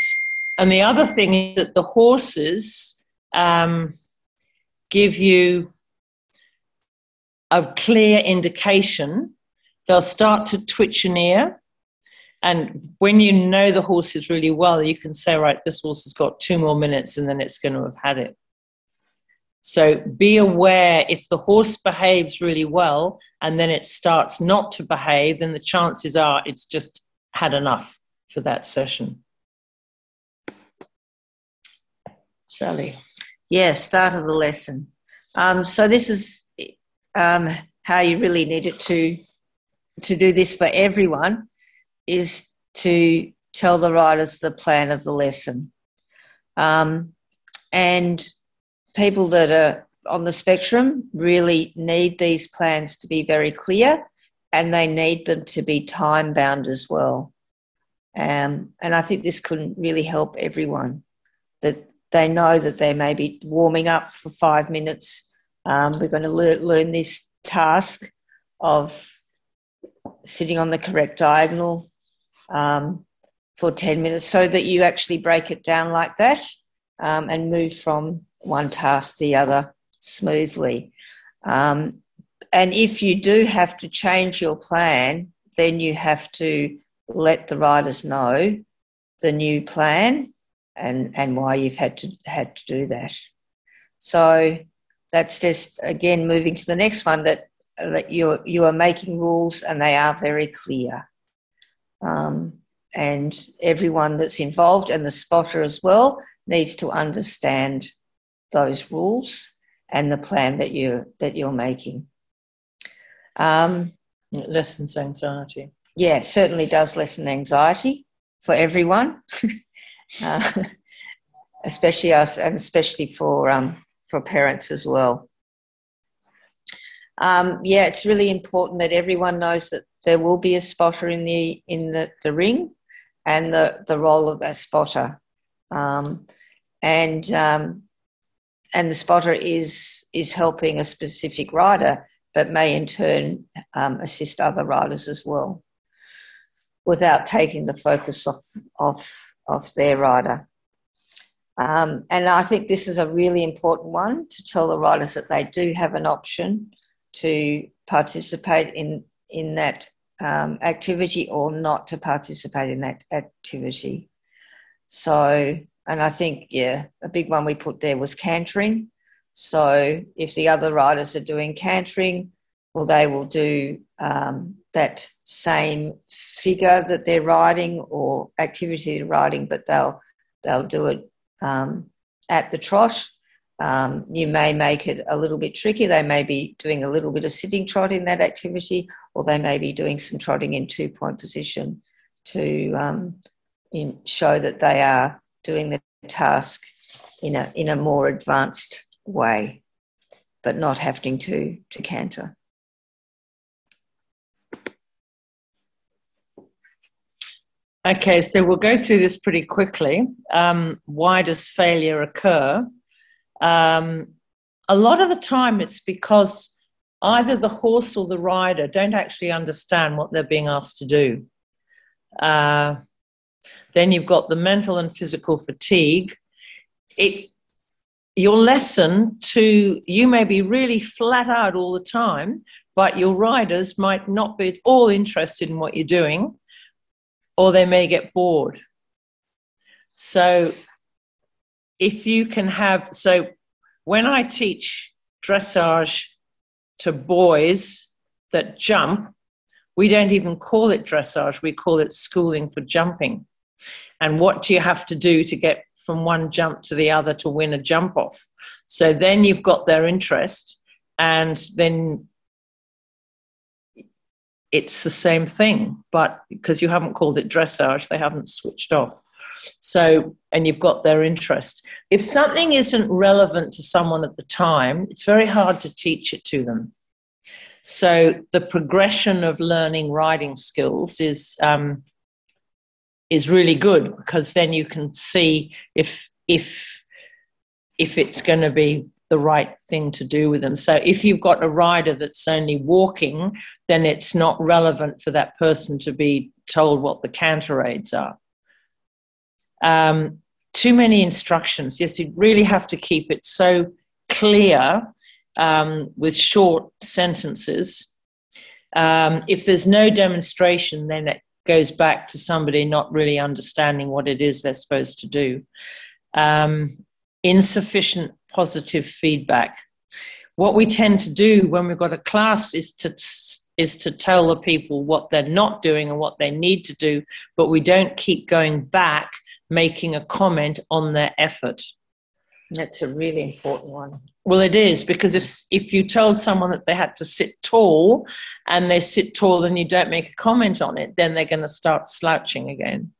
And the other thing is that the horses um, give you a clear indication they'll start to twitch an ear. And when you know the horses really well, you can say, right, this horse has got two more minutes and then it's going to have had it. So be aware if the horse behaves really well and then it starts not to behave, then the chances are it's just had enough for that session. Sally. Yeah, start of the lesson. Um, so this is um, how you really need it to to do this for everyone is to tell the riders the plan of the lesson. Um, and people that are on the spectrum really need these plans to be very clear and they need them to be time bound as well. Um, and I think this can really help everyone that they know that they may be warming up for five minutes. Um, we're going to learn, learn this task of sitting on the correct diagonal um, for 10 minutes so that you actually break it down like that um, and move from one task to the other smoothly. Um, and if you do have to change your plan, then you have to let the riders know the new plan and, and why you've had to had to do that. So that's just again moving to the next one that that you you are making rules and they are very clear. Um, and everyone that's involved and the spotter as well needs to understand those rules and the plan that you that you're making. Um, it lessens anxiety. Yeah, certainly does lessen anxiety for everyone, *laughs* uh, especially us, and especially for um, for parents as well. Um, yeah, it's really important that everyone knows that there will be a spotter in the in the, the ring, and the the role of that spotter, um, and um, and the spotter is is helping a specific rider, but may in turn um, assist other riders as well, without taking the focus off of of their rider. Um, and I think this is a really important one to tell the riders that they do have an option to participate in in that um, activity or not to participate in that activity. So, and I think yeah, a big one we put there was cantering. So, if the other riders are doing cantering, well, they will do um, that same figure that they're riding or activity they're riding, but they'll they'll do it um, at the trot um, you may make it a little bit tricky. They may be doing a little bit of sitting trot in that activity, or they may be doing some trotting in two point position to um, in, show that they are doing the task in a, in a more advanced way, but not having to, to canter. Okay, so we'll go through this pretty quickly. Um, why does failure occur? Um, a lot of the time, it's because either the horse or the rider don't actually understand what they're being asked to do. Uh, then you've got the mental and physical fatigue. It, your lesson to you may be really flat out all the time, but your riders might not be at all interested in what you're doing, or they may get bored. So if you can have, so when I teach dressage to boys that jump, we don't even call it dressage, we call it schooling for jumping. And what do you have to do to get from one jump to the other to win a jump off? So then you've got their interest, and then it's the same thing, but because you haven't called it dressage, they haven't switched off. So, and you've got their interest. If something isn't relevant to someone at the time, it's very hard to teach it to them. So, the progression of learning writing skills is um, is really good because then you can see if if if it's going to be the right thing to do with them. So if you've got a rider that's only walking, then it's not relevant for that person to be told what the canter aids are um, too many instructions. Yes, you really have to keep it so clear um, with short sentences. Um, if there's no demonstration, then it goes back to somebody not really understanding what it is they're supposed to do. Um, insufficient positive feedback. What we tend to do when we've got a class is to is to tell the people what they're not doing and what they need to do, but we don't keep going back making a comment on their effort. That's a really important one. Well, it is because if if you told someone that they had to sit tall and they sit tall and you don't make a comment on it, then they're going to start slouching again.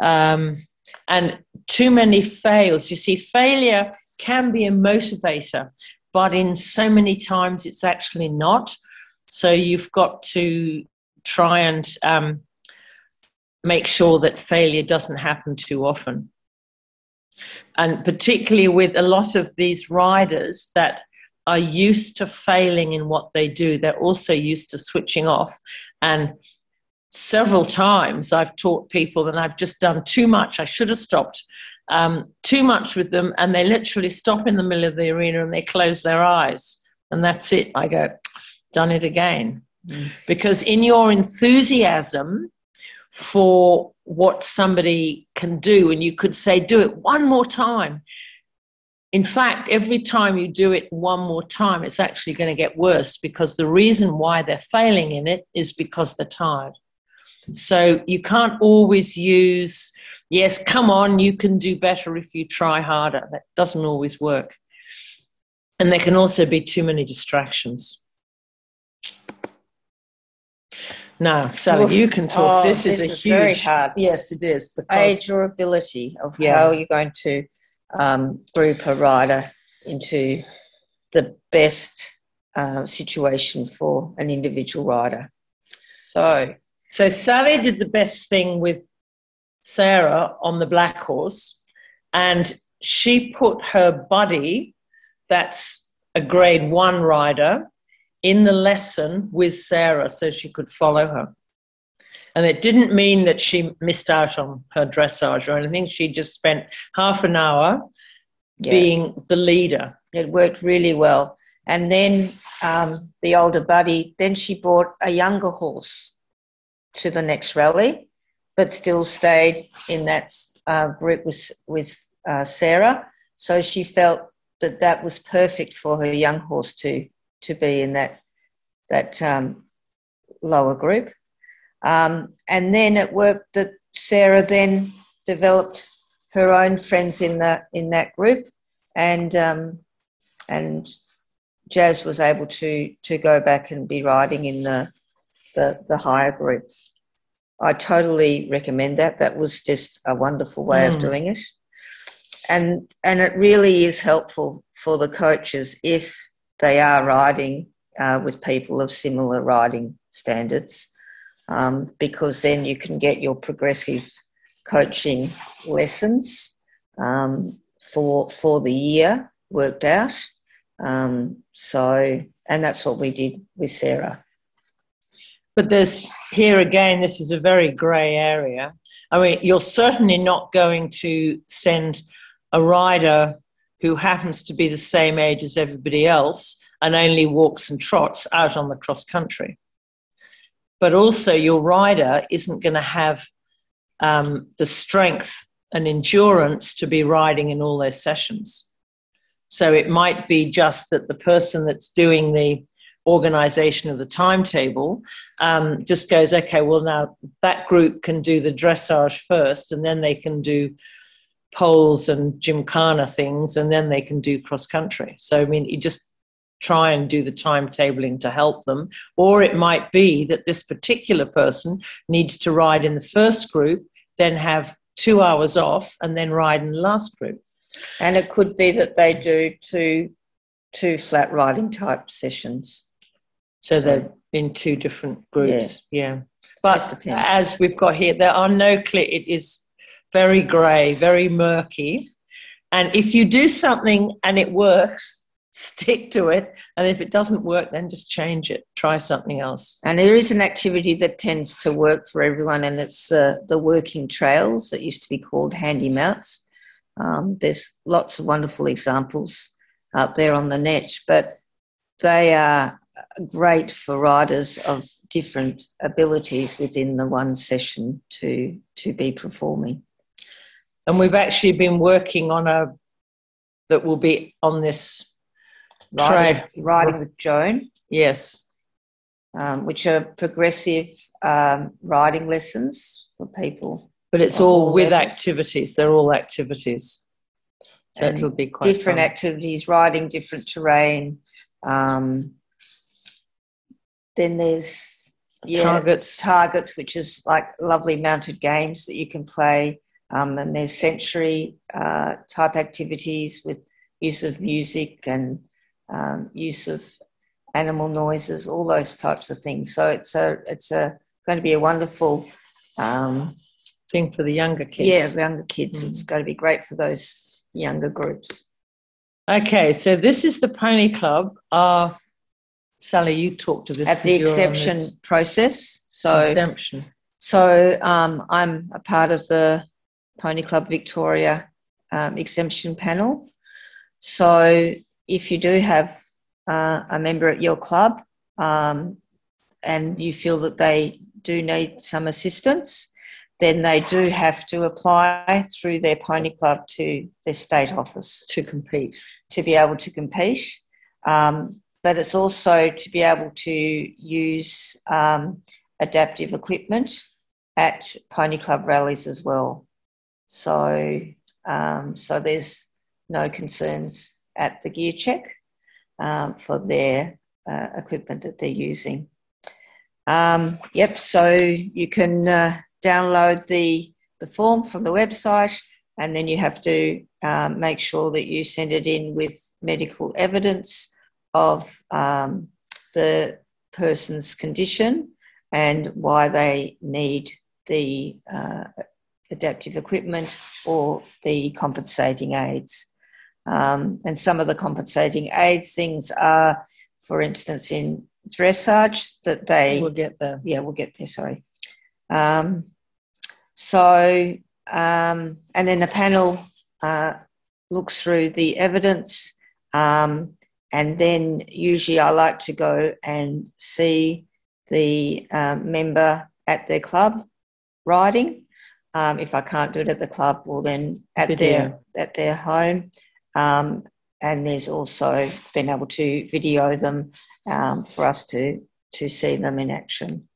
Um, and too many fails. You see, failure can be a motivator, but in so many times it's actually not. So you've got to try and um, make sure that failure doesn't happen too often. And particularly with a lot of these riders that are used to failing in what they do, they're also used to switching off. And several times I've taught people that I've just done too much. I should have stopped um, too much with them, and they literally stop in the middle of the arena and they close their eyes. And that's it. I go, done it again. Mm. Because in your enthusiasm for what somebody can do, and you could say, do it one more time. In fact, every time you do it one more time, it's actually going to get worse because the reason why they're failing in it is because they're tired. So you can't always use, yes, come on, you can do better if you try harder. That doesn't always work. And there can also be too many distractions. Now, Sally, Oof. you can talk. Oh, this, this, is a is huge. Very hard. Yes, it is. Because, Age or ability of yeah. how you're going to um, group a rider into the best uh, situation for an individual rider. So, so Sally did the best thing with Sarah on the black horse, and she put her buddy, that's a grade one rider, in the lesson with Sarah so she could follow her. And it didn't mean that she missed out on her dressage or anything. She just spent half an hour yeah. being the leader. It worked really well. And then um, the older buddy, then she brought a younger horse to the next rally, but still stayed in that uh, group with, with uh, Sarah. So she felt that that was perfect for her young horse to to be in that that um, lower group. Um, and then it worked that Sarah then developed her own friends in the in that group, and um, and Jazz was able to to go back and be riding in the the, the higher group. I totally recommend that. That was just a wonderful way mm. of doing it. And and it really is helpful for the coaches if they are riding uh, with people of similar riding standards, um, because then you can get your progressive coaching lessons um, for for the year worked out. Um, so, and that's what we did with Sarah. But there's here again, this is a very grey area. I mean, you're certainly not going to send a rider who happens to be the same age as everybody else and only walks and trots out on the cross country. But also, your rider isn't going to have um, the strength and endurance to be riding in all those sessions. So it might be just that the person that's doing the organization of the timetable um, just goes, okay, well, now that group can do the dressage first, and then they can do poles and gymkhana things, and then they can do cross country. So, I mean, you just try and do the timetabling to help them. Or it might be that this particular person needs to ride in the first group, then have two hours off, and then ride in the last group. And it could be that they do two, two flat riding type sessions. So, so they're in two different groups. Yeah. yeah. But as we've got here, there are no clear, it is very grey, very murky. And if you do something and it works, *laughs* stick to it. And if it doesn't work, then just change it. Try something else. And there is an activity that tends to work for everyone, and it's uh, the working trails that used to be called handy mounts. Um, there's lots of wonderful examples out there on the net, but they are great for riders of different abilities within the one session to to be performing. And we've actually been working on a that will be on this riding, riding with Joan. Yes. Um, which are progressive um, riding lessons for people. But it's all, all with levels. activities. They're all activities. So it'll be quite different fun. activities, riding different terrain. Um, then there's yeah, targets. targets, which is like lovely mounted games that you can play. Um, and there's sensory uh, type activities with use of music and um, use of animal noises, all those types of things. So it's a it's a going to be a wonderful um, thing for the younger kids. yeah the younger kids. Mm. It's going to be great for those younger groups. Okay, so this is the Pony Club. Uh, Sally, you talked to this At the exemption process, so exemption. So um, I'm a part of the Pony Club Victoria um, exemption panel. So if you do have uh, a member at your club um, and you feel that they do need some assistance, then they do have to apply through their Pony Club to their state office to compete. to be able to compete. Um, but it's also to be able to use um, adaptive equipment at Pony Club rallies as well. So, um, so there's no concerns at the gear check um, for their uh, equipment that they're using. Um, yep, so you can uh, download the, the form from the website and then you have to um, make sure that you send it in with medical evidence of um, the person's condition and why they need the uh, adaptive equipment or the compensating aids. Um, and some of the compensating aids things are, for instance, in dressage that they We'll get there. yeah, we'll get there. Sorry. Um, so, um, and then the panel uh, looks through the evidence, um, and then usually I like to go and see the um, member at their club riding. Um, if I can't do it at the club, well then at Video. their at their home. Um, and there's also been able to video them um, for us to to see them in action,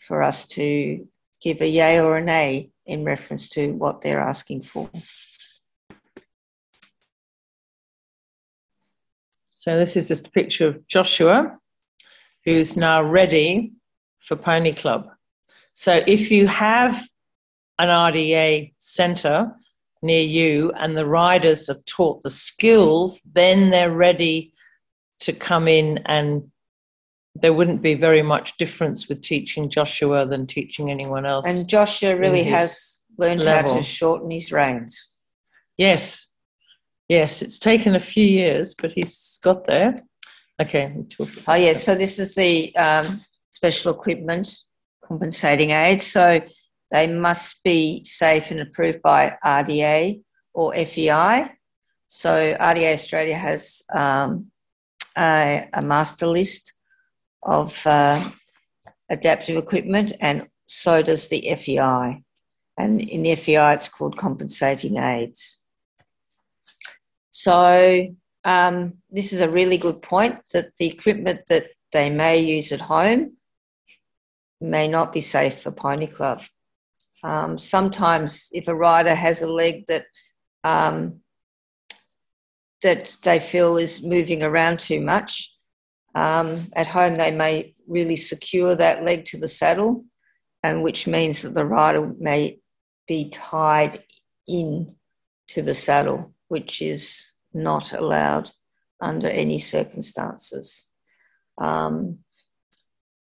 for us to give a yay or a nay in reference to what they're asking for. So this is just a picture of Joshua, who's now ready for Pony Club. So if you have an RDA centre near you and the riders are taught the skills, then they're ready to come in and there wouldn't be very much difference with teaching Joshua than teaching anyone else. And Joshua really has learned how to shorten his reins. yes, yes, it's taken a few years, but he's got there. Okay. Oh, yes. So this is the um, special equipment compensating aids. So they must be safe and approved by RDA or FEI. So RDA Australia has um, a, a master list of uh, adaptive equipment, and so does the FEI. And in the FEI, it's called compensating aids. So um, this is a really good point that the equipment that they may use at home may not be safe for Pony Club. Um, sometimes, if a rider has a leg that um, that they feel is moving around too much, um, at home they may really secure that leg to the saddle, and which means that the rider may be tied in to the saddle, which is not allowed under any circumstances. Um,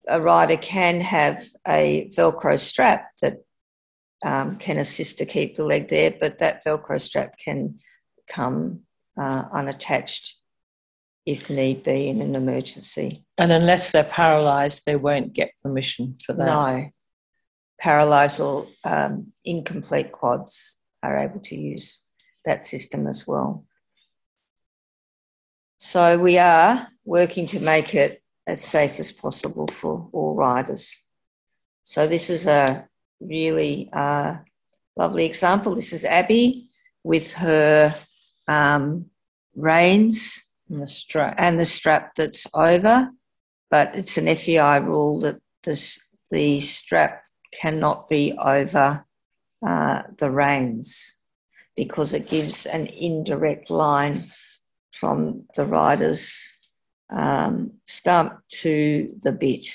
a rider can have a Velcro strap that um, can assist to keep the leg there, but that Velcro strap can come uh, unattached if need be in an emergency. And unless they're paralysed, they won't get permission for that. No, paralysed or um, incomplete quads are able to use that system as well. So we are working to make it as safe as possible for all riders. So this is a really uh, lovely example. This is Abby with her um, reins And the strap. and the strap that's over, but it's an FEI rule that this, the strap cannot be over uh, the reins because it gives an indirect line from the rider's um, stump to the bit,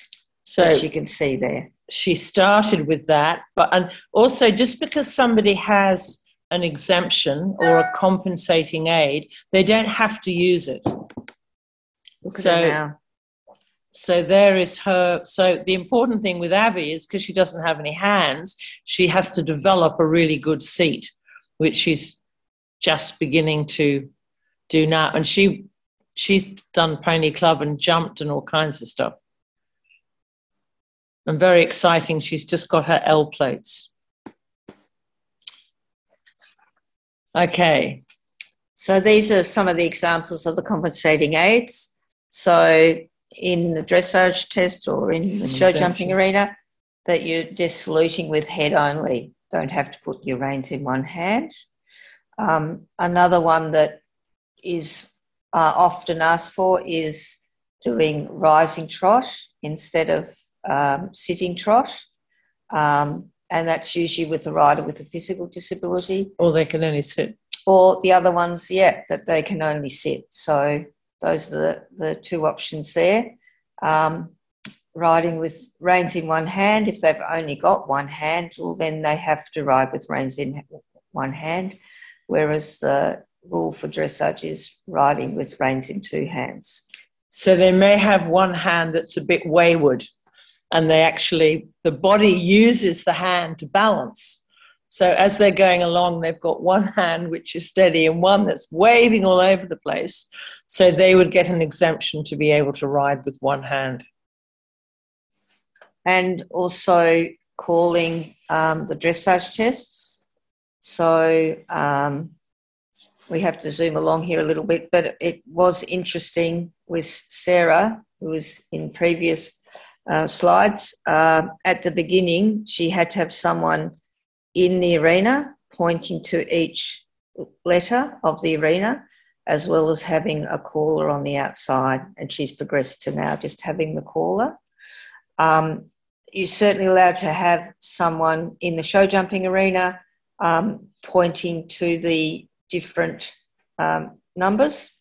So which you can see there. she started with that, but and also just because somebody has an exemption or a compensating aid, they don't have to use it. Look So- at it now. So there is her. So the important thing with Abby is because she doesn't have any hands, she has to develop a really good seat, which she's just beginning to do now. And she she's done pony club and jumped and all kinds of stuff. And very exciting. She's just got her L plates. Okay. So these are some of the examples of the compensating aids. So in the dressage test or in the show Exemption. jumping arena, that you're just saluting with head only. Don't have to put your reins in one hand. Um, another one that is uh, often asked for is doing rising trot instead of um, sitting trot. Um, and that's usually with a rider with a physical disability Or they can only sit. or the other ones, yeah, that they can only sit. So those are the, the two options there. Um, riding with reins in one hand, if they've only got one hand, well, then they have to ride with reins in one hand, whereas the rule for dressage is riding with reins in two hands. So they may have one hand that's a bit wayward, and they actually, the body uses the hand to balance. So as they're going along, they've got one hand which is steady and one that's waving all over the place. So they would get an exemption to be able to ride with one hand. and also calling um, the dressage tests. So um, we have to zoom along here a little bit, but it was interesting with Sarah, who was in previous uh, slides. Uh, at the beginning, she had to have someone in the arena pointing to each letter of the arena, as well as having a caller on the outside. And she's progressed to now just having the caller. Um, you're certainly allowed to have someone in the show jumping arena um, pointing to the different um, numbers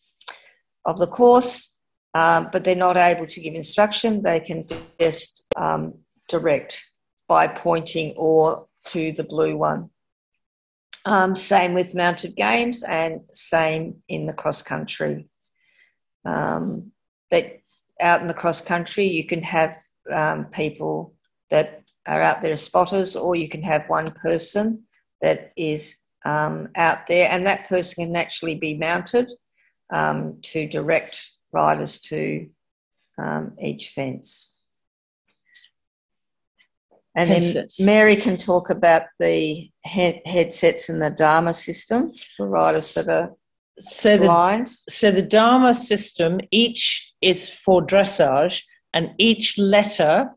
of the course, um, but they're not able to give instruction. They can just um, direct by pointing or to the blue one. Um, same with mounted games and same in the cross country. Um, that out in the cross country, you can have people that are out there as spotters, or you can have one person that is um, out there, and that person can actually be mounted um, to direct riders to um, each fence. And then Mary can talk about the head, headsets and the Dharma system for riders that are So the blind. so the Dharma system, each is for dressage, and each letter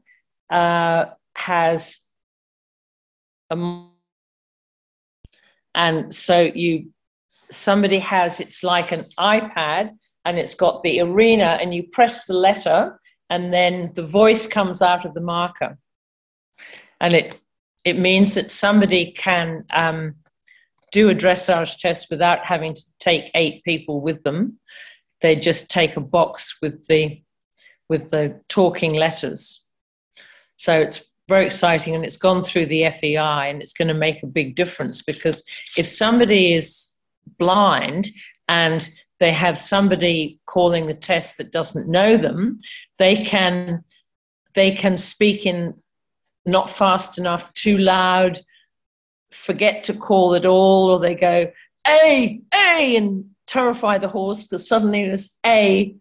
uh, has a and so you somebody has it's like an iPad and it's got the arena and you press the letter and then the voice comes out of the marker and it it means that somebody can um, do a dressage test without having to take eight people with them. They just take a box with the with the talking letters. So it's very exciting, and it's gone through the FEI, and it's going to make a big difference because if somebody is blind and they have somebody calling the test that doesn't know them, they can they can speak in not fast enough, too loud, forget to call at all, or they go, A, A, and terrify the horse because suddenly this A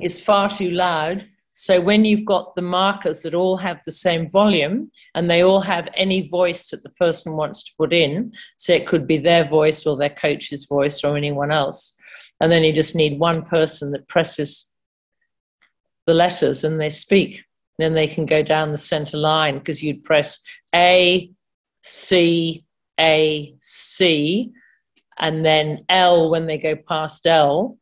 is far too loud. So when you've got the markers that all have the same volume and they all have any voice that the person wants to put in, so it could be their voice or their coach's voice or anyone else, and then you just need one person that presses the letters and they speak. Then they can go down the center line because you'd press A, C, A, C, and then L when they go past L.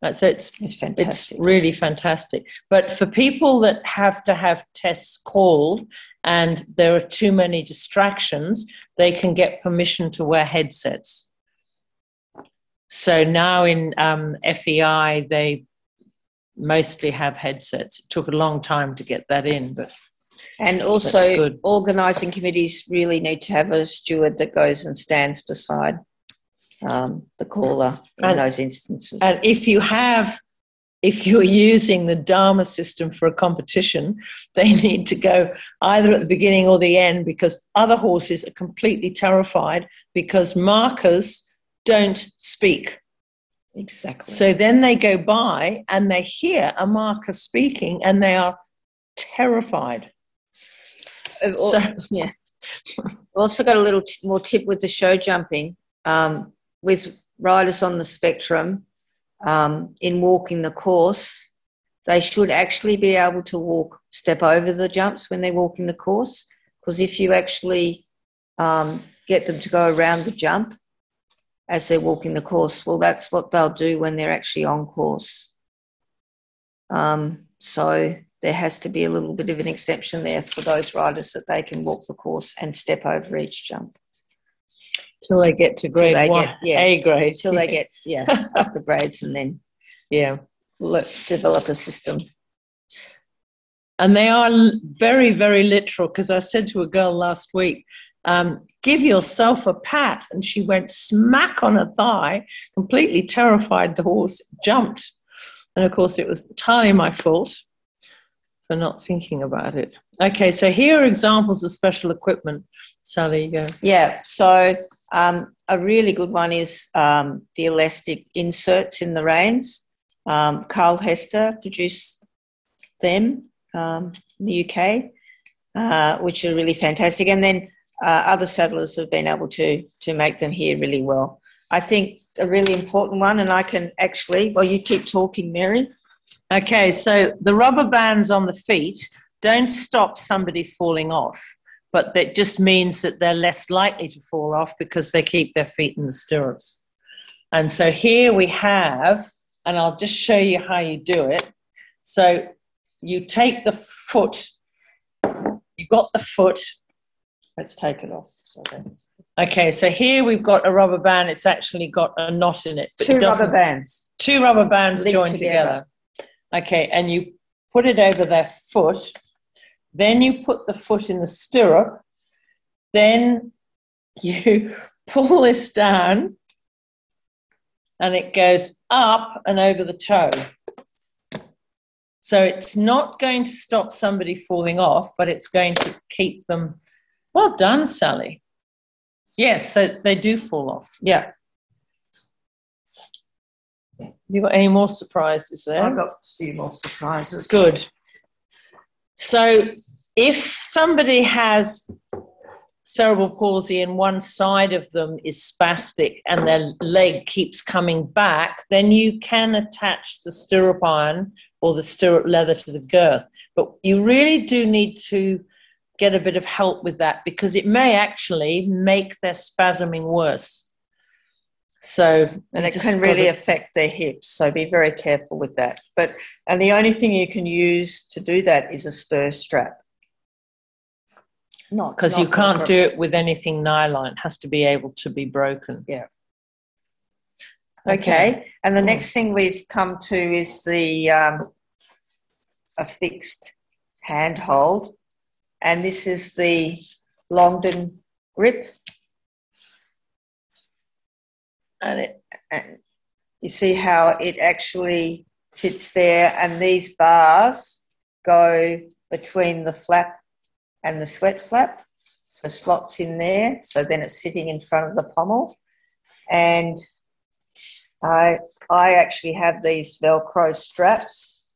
That's it. It's It's fantastic. really fantastic. But for people that have to have tests called and there are too many distractions, they can get permission to wear headsets. So now in um, FEI, they mostly have headsets. It took a long time to get that in, but And also, organising committees really need to have a steward that goes and stands beside um, the caller in And- those instances. And if you have, if you're using the Dharma system for a competition, *laughs* they need to go either at the beginning or the end because other horses are completely terrified because markers don't speak. exactly. So then they go by and they hear a marker speaking and they are terrified. So- yeah. *laughs* Also got a little t- more tip with the show jumping. Um, with riders on the spectrum, um, in walking the course, they should actually be able to walk, step over the jumps when they're walking the course. Because if you actually um, get them to go around the jump as they're walking the course, well, that's what they'll do when they're actually on course. Um, so there has to be a little bit of an exception there for those riders that they can walk the course and step over each jump Till they get to grade one, get- yeah. A grade. until they get yeah *laughs* up the grades and then yeah. look, develop a system. And they are very, very literal because I said to a girl last week, um, give yourself a pat. And she went smack on her thigh, completely terrified. The horse jumped. And of course, it was entirely my fault for not thinking about it. Okay, so here are examples of special equipment. Sally, you go. Yeah, so um, a really good one is um, the elastic inserts in the reins. Um, Carl Hester produced them um, in the UK, uh, which are really fantastic. And then uh, other saddlers have been able to to make them here really well. I think a really important one, and I can actually, well, you keep talking, Mary. Okay, so the rubber bands on the feet don't stop somebody falling off, but that just means that they're less likely to fall off because they keep their feet in the stirrups. And so here we have, and I'll just show you how you do it. So you take the foot, you've got the foot. Let's take it off. Okay, so here we've got a rubber band. It's actually got a knot in it. Two it rubber bands. two rubber bands joined together. together. Okay, and you put it over their foot. Then you put the foot in the stirrup. Then you *laughs* pull this down and it goes up and over the toe. So it's not going to stop somebody falling off, but it's going to keep them. Well done, Sally. Yes, so they do fall off. Yeah, You got any more surprises there? I've got a few more surprises. Good. So, if somebody has cerebral palsy and one side of them is spastic and their leg keeps coming back, then you can attach the stirrup iron or the stirrup leather to the girth. But you really do need to get a bit of help with that because it may actually make their spasming worse. So, and it can really gotta- affect their hips. So be very careful with that. But and the only thing you can use to do that is a spur strap. Not because you can't do it with anything nylon. It has to be able to be broken. Yeah. Okay. And the Mm. next thing we've come to is the um, a fixed handhold, and this is the Longden grip. And it, and you see how it actually sits there and these bars go between the flap and the sweat flap. So slots in there so then it's sitting in front of the pommel. And i i actually have these velcro straps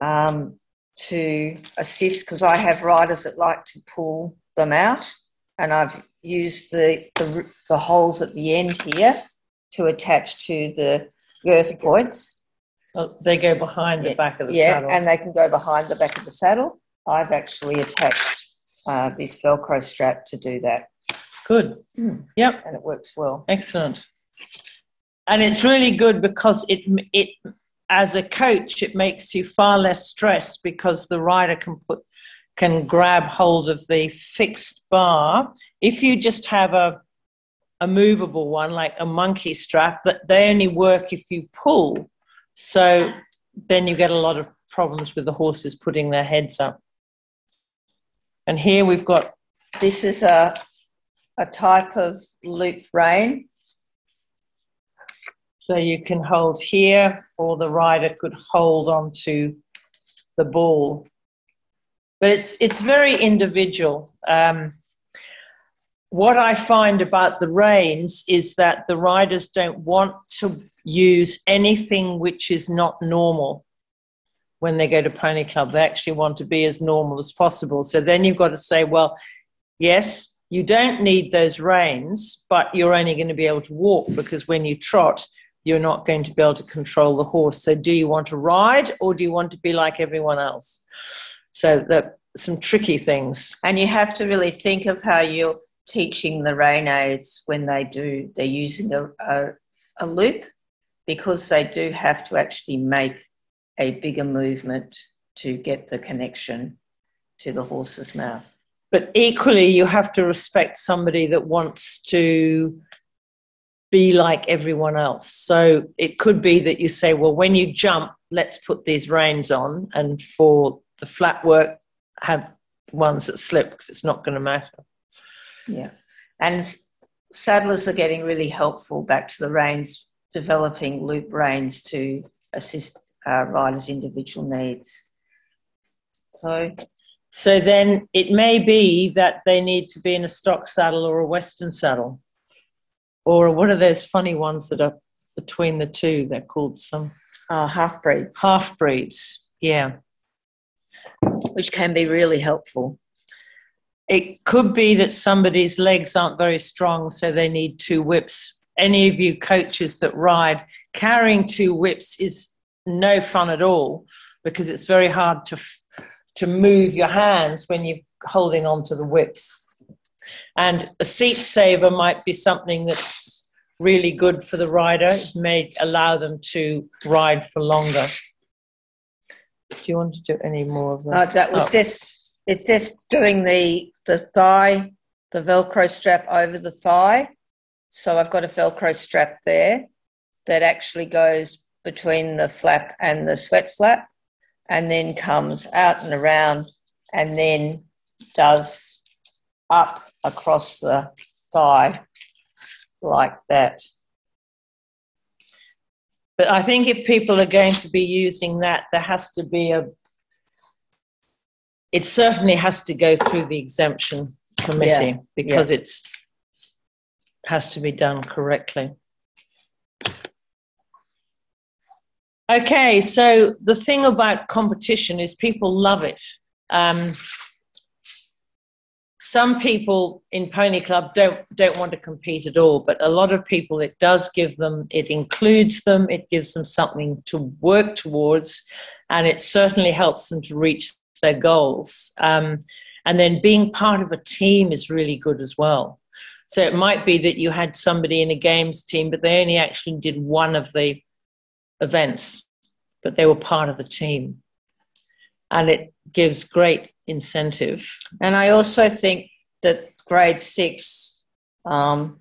um, to assist because i have riders that like to pull them out. And i've used the, the the holes at the end here to attach to the girth points. oh, they go behind the Yeah, back of the yeah, saddle. and they can go behind the back of the saddle. I've actually attached uh, this Velcro strap to do that, Good. Mm. Yep. and it works well. Excellent. And it's really good because it it as a coach it makes you far less stressed because the rider can put can grab hold of the fixed bar. If you just have a a movable one, like a monkey strap, but they only work if you pull. So then you get a lot of problems with the horses putting their heads up. And here we've got. This is a, a type of loop rein. So you can hold here, or the rider could hold onto the ball. But it's, it's very individual. Um, what I find about the reins is that the riders don't want to use anything which is not normal when they go to pony club. They actually want to be as normal as possible. So then you've got to say, well, yes, you don't need those reins, but you're only going to be able to walk because when you trot, you're not going to be able to control the horse. So do you want to ride or do you want to be like everyone else? So that some tricky things. And you have to really think of how you're teaching the rein aids when they do, they're using a, a, a loop because they do have to actually make a bigger movement to get the connection to the horse's mouth. But equally, you have to respect somebody that wants to be like everyone else. So it could be that you say, well, when you jump, let's put these reins on, and for the flat work, have ones that slip because it's not going to matter. Yeah. And saddlers are getting really helpful back to the reins, developing loop reins to assist uh, riders' individual needs. So, so then it may be that they need to be in a stock saddle or a Western saddle, or what are those funny ones that are between the two? They're called some uh, half breeds. Half breeds, yeah, which can be really helpful. It could be that somebody's legs aren't very strong, so they need two whips. Any of you coaches that ride, carrying two whips is no fun at all because it's very hard to to move your hands when you're holding on to the whips. And a seat saver might be something that's really good for the rider. It may allow them to ride for longer. Do you want to do any more of that? Uh, that was oh. just it's just doing the the thigh, the Velcro strap over the thigh. So I've got a Velcro strap there that actually goes between the flap and the sweat flap, and then comes out and around, and then does up across the thigh like that. But I think if people are going to be using that, there has to be a it certainly has to go through the exemption committee yeah. because yeah. it's has to be done correctly. Okay, so the thing about competition is people love it. Um, some people in Pony Club don't don't want to compete at all, but a lot of people it does give them. It includes them. It gives them something to work towards, and it certainly helps them to reach their goals. Um, and then being part of a team is really good as well. So it might be that you had somebody in a games team, but they only actually did one of the events, but they were part of the team. And it gives great incentive. And I also think that grade six um,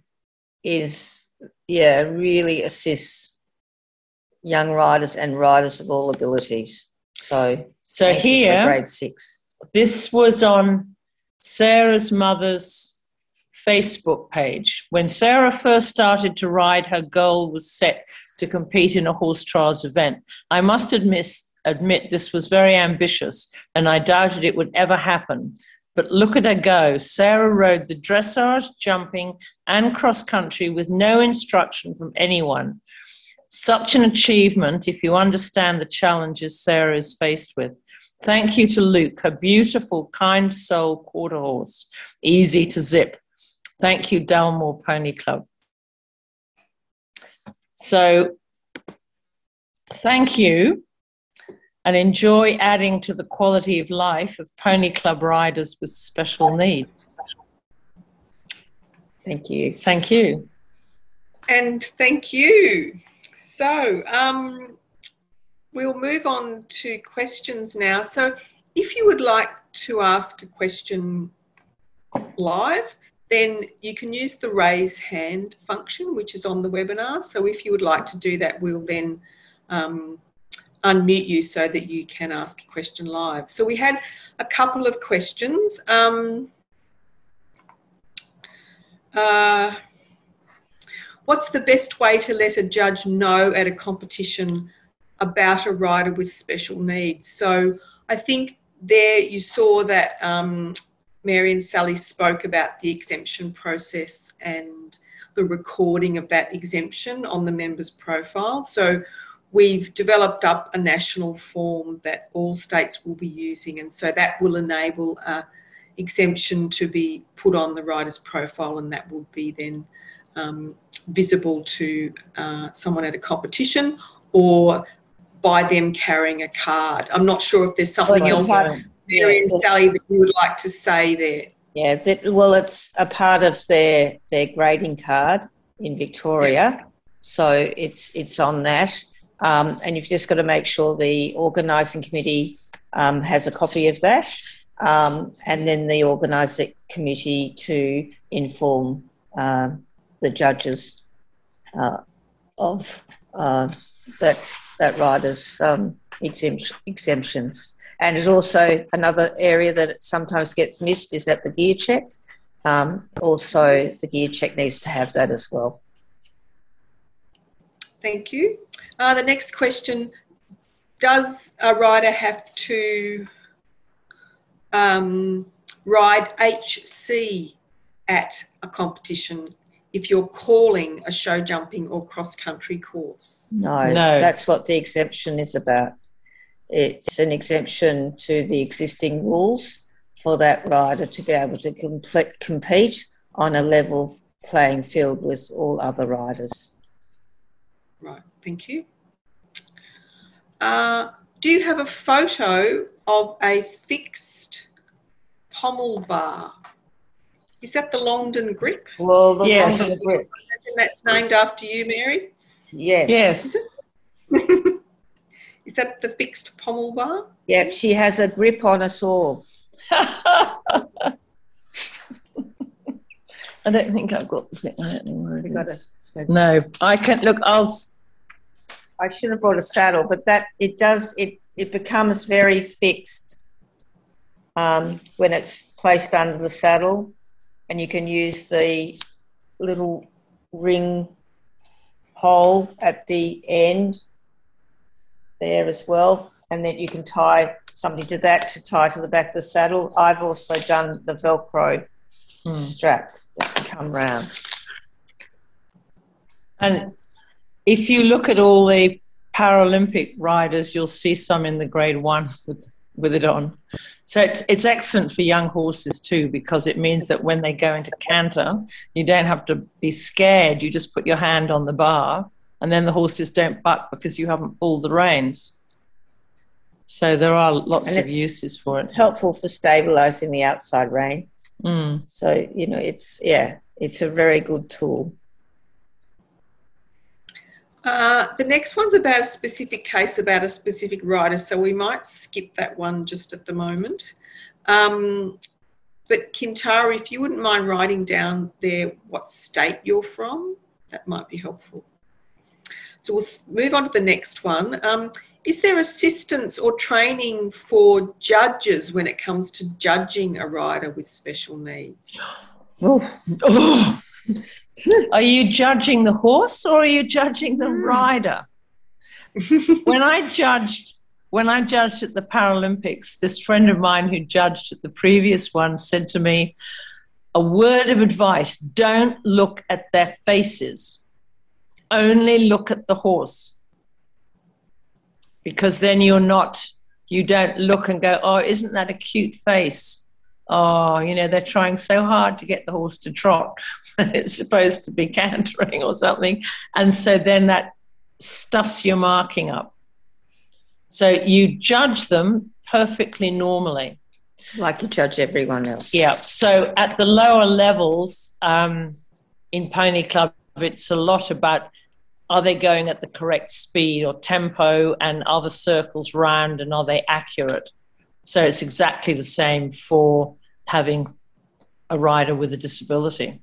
is, yeah, really assists young riders and riders of all abilities. So so here, grade six. This was on Sarah's mother's Facebook page. When Sarah first started to ride, her goal was set to compete in a horse trials event. I must admit, admit this was very ambitious, and I doubted it would ever happen. But look at her go. Sarah rode the dressage, jumping, and cross country with no instruction from anyone. Such an achievement if you understand the challenges Sarah is faced with. Thank you to Luke, a beautiful, kind soul quarter horse, easy to zip. Thank you, Dalmore Pony Club. So, thank you and enjoy adding to the quality of life of Pony Club riders with special needs. Thank you. Thank you. And thank you. So um, we'll move on to questions now. So if you would like to ask a question live, then you can use the raise hand function, which is on the webinar. So if you would like to do that, we'll then um, unmute you so that you can ask a question live. So we had a couple of questions. Um, uh, what's the best way to let a judge know at a competition about a rider with special needs? So I think there you saw that um, Mary and Sally spoke about the exemption process and the recording of that exemption on the member's profile. So we've developed up a national form that all states will be using, and so that will enable a exemption to be put on the rider's profile, and that will be then um, visible to uh, someone at a competition or by them carrying a card. I'm not sure if there's something well, else, Mary and Sally, that you would like to say there. Yeah, that, well, it's a part of their their grading card in Victoria, yeah. so it's it's on that. Um, and you've just got to make sure the organising committee um, has a copy of that, um, and then the organising committee to inform uh, the judges uh, of uh, that that rider's um, exemptions. And it also another area that sometimes gets missed is at the gear check. Um, also, the gear check needs to have that as well. Thank you. Uh, the next question, does a rider have to um, ride HC at a competition if you're calling a show jumping or cross country course? No, no, that's what the exemption is about. It's an exemption to the existing rules for that rider to be able to complete, compete on a level playing field with all other riders. Right, thank you. Uh, do you have a photo of a fixed pommel bar? Is that the Longden grip? Well, the yes. Longden grip. That's named after you, Mary? Yes. Yes. *laughs* Is that the fixed pommel bar? Yep, she has a grip on us all. *laughs* I don't think I've got the thing. I don't know where it got is. It. No, I can look. I'll. I should have brought a saddle, but that it does it. It becomes very fixed um, when it's placed under the saddle, and you can use the little ring hole at the end there as well, and then you can tie something to that to tie to the back of the saddle. I've also done the Velcro hmm. strap that can come round. And if you look at all the Paralympic riders, you'll see some in the grade one with, with it on. So it's, it's excellent for young horses too, because it means that when they go into canter, you don't have to be scared. You just put your hand on the bar, and then the horses don't buck because you haven't pulled the reins. So there are lots of uses for it. Helpful for stabilizing the outside rein. Mm. So, you know, it's, yeah, it's a very good tool. Uh, the next one's about a specific case about a specific rider, so we might skip that one just at the moment. Um, but Kintara, if you wouldn't mind writing down there what state you're from, that might be helpful. So we'll move on to the next one. Um, is there assistance or training for judges when it comes to judging a rider with special needs? *gasps* Oh. oh. *laughs* Are you judging the horse or are you judging the hmm. rider? *laughs* when I judged when I judged at the Paralympics, this friend of mine who judged at the previous one said to me, a word of advice don't look at their faces, only look at the horse. Because then you're not, you don't look and go, oh, isn't that a cute face? Oh, you know, they're trying so hard to get the horse to trot. *laughs* it's supposed to be cantering or something. And so then that stuffs your marking up. So you judge them perfectly normally. Like you judge everyone else. Yeah. So at the lower levels um, in Pony Club, it's a lot about are they going at the correct speed or tempo and are the circles round and are they accurate? So it's exactly the same for having a rider with a disability.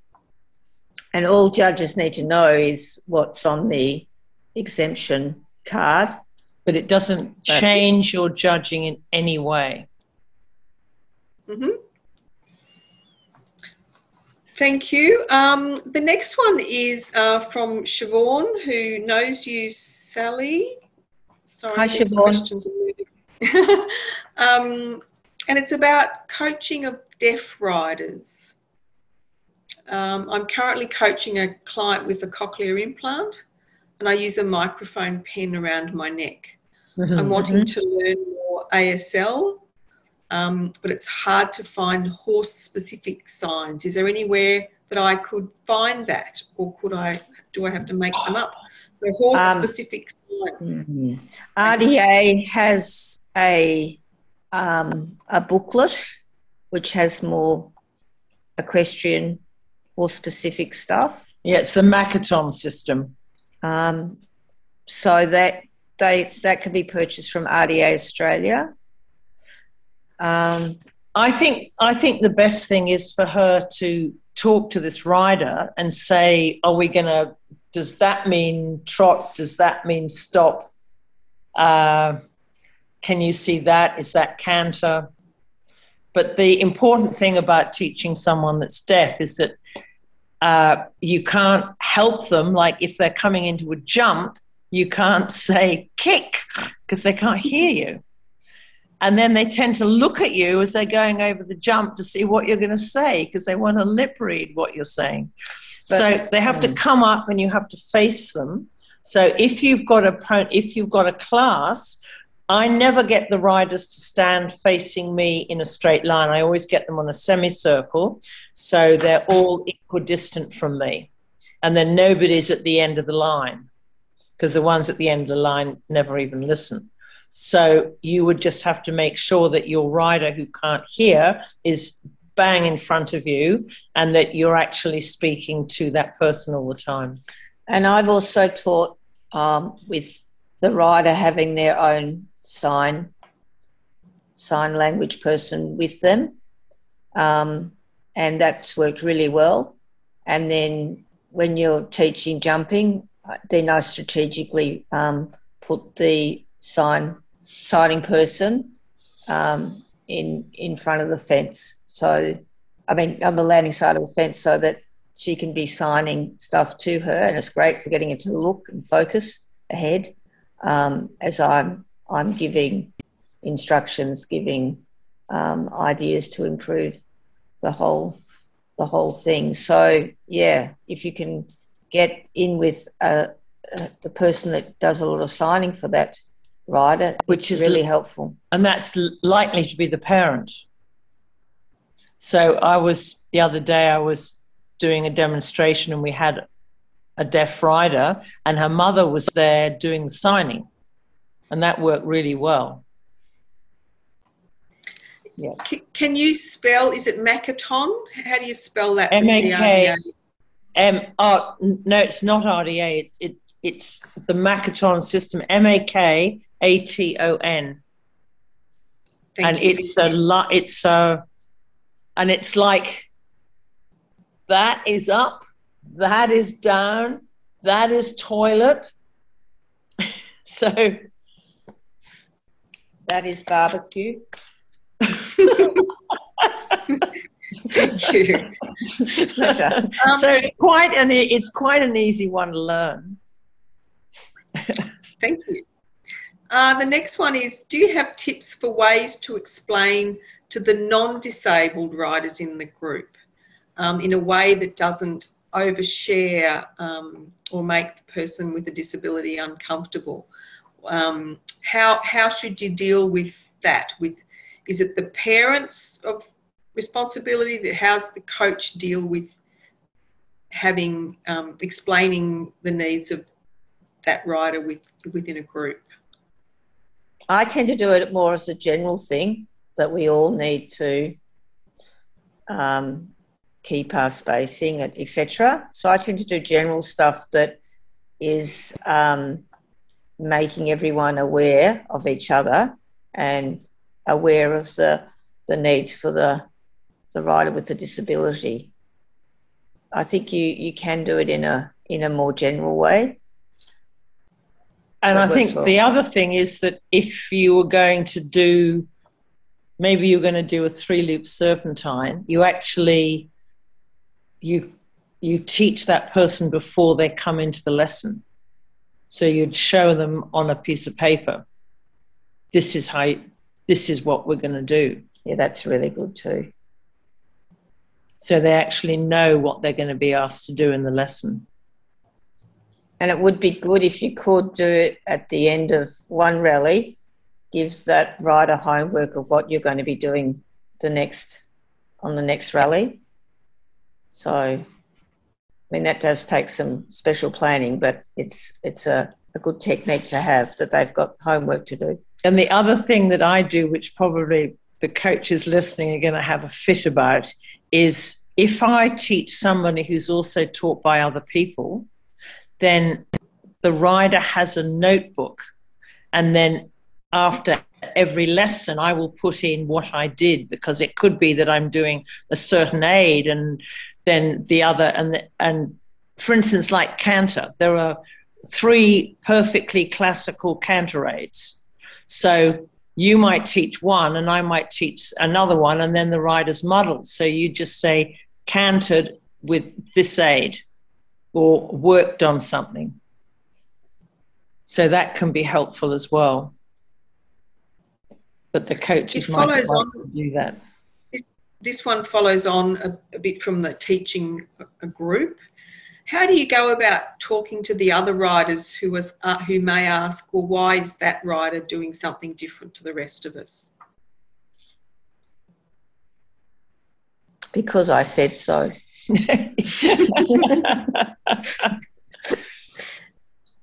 And all judges need to know is what's on the exemption card. But it doesn't change your judging in any way. Mm-hmm. Thank you. Um, the next one is uh, from Siobhan, who knows you, Sally. Sorry, Hi, Siobhan. questions are moving. *laughs* um, and it's about coaching of deaf riders. Um, I'm currently coaching a client with a cochlear implant, and I use a microphone pen around my neck. Mm-hmm. I'm wanting to learn more ASL, um, but it's hard to find horse specific signs. Is there anywhere that I could find that, or could I? Do I have to make them up? So horse specific signs. Mm-hmm. RDA has a um, a booklet which has more equestrian or specific stuff. Yeah, it's the Makaton system. Um, so that they that can be purchased from RDA Australia. Um, I think I think the best thing is for her to talk to this rider and say, "Are we going to? Does that mean trot? Does that mean stop? Uh, can you see that? Is that canter?" But the important thing about teaching someone that's deaf is that uh, you can't help them. Like if they're coming into a jump, you can't *laughs* say kick because they can't hear you. And then they tend to look at you as they're going over the jump to see what you're going to say because they want to lip read what you're saying. But- so they have to come up and you have to face them. So if you've got a if you've got a class, I never get the riders to stand facing me in a straight line. I always get them on a semicircle, so they're all equidistant from me, and then nobody's at the end of the line because the ones at the end of the line never even listen. So you would just have to make sure that your rider who can't hear is bang in front of you and that you're actually speaking to that person all the time. and I've also taught um, with the rider having their own sign sign language person with them, um, and that's worked really well. And then when you're teaching jumping, then I strategically um, put the sign signing person um, in in front of the fence. So, I mean, on the landing side of the fence, so that she can be signing stuff to her, and it's great for getting her to look and focus ahead um, as I'm I'm giving instructions, giving um, ideas to improve the whole the whole thing. So yeah, if you can get in with uh, uh, the person that does a lot of signing for that rider, Which is really helpful. and that's likely to be the parent. So I was the other day I was doing a demonstration and we had a deaf rider and her mother was there doing the signing and that worked really well. C- can you spell? Is it Makaton? How do you spell that? M A K. Oh, no it's not RDA it's it it's the Makaton system M A K A T O N Thank and you. it's a lot it's a and it's like that is up that is down that is toilet *laughs* so That is barbecue. Thank you. Pleasure. Um, so it's quite an e- it's quite an easy one to learn Thank you. Uh, the next one is Do you have tips for ways to explain to the non disabled riders in the group um, in a way that doesn't overshare um, or make the person with a disability uncomfortable? Um, how, how should you deal with that? With Is it the parents of responsibility? That How's the coach deal with having um, explaining the needs of that rider with, within a group? I tend to do it more as a general thing that we all need to um, keep our spacing, etc. So I tend to do general stuff that is um, making everyone aware of each other and aware of the the needs for the the rider with a disability. I think you, you can do it in a in a more general way. And I think well. the other thing is that if you were going to do, maybe you're going to do a three loop serpentine, you actually you you teach that person before they come into the lesson. So you'd show them on a piece of paper, this is how this is what we're going to do. Yeah, that's really good too. So they actually know what they're going to be asked to do in the lesson. And it would be good if you could do it at the end of one rally, gives that rider homework of what you're going to be doing the next on the next rally. So, I mean, that does take some special planning, but it's it's a, a good technique to have that they've got homework to do. And the other thing that I do, which probably the coaches listening are going to have a fit about, is if I teach somebody who's also taught by other people, then the rider has a notebook. And then after every lesson, I will put in what I did because it could be that I'm doing a certain aid and then the other. And, and for instance, like canter, there are three perfectly classical canter aids. So you might teach one and I might teach another one, and then the rider's muddled. So you just say cantered with this aid or worked on something. So that can be helpful as well. But the coaches might like to do that. This, this one follows on a, a bit from the teaching a group. How do you go about talking to the other riders who was uh, who may ask, well, why is that rider doing something different to the rest of us? Because I said so. *laughs*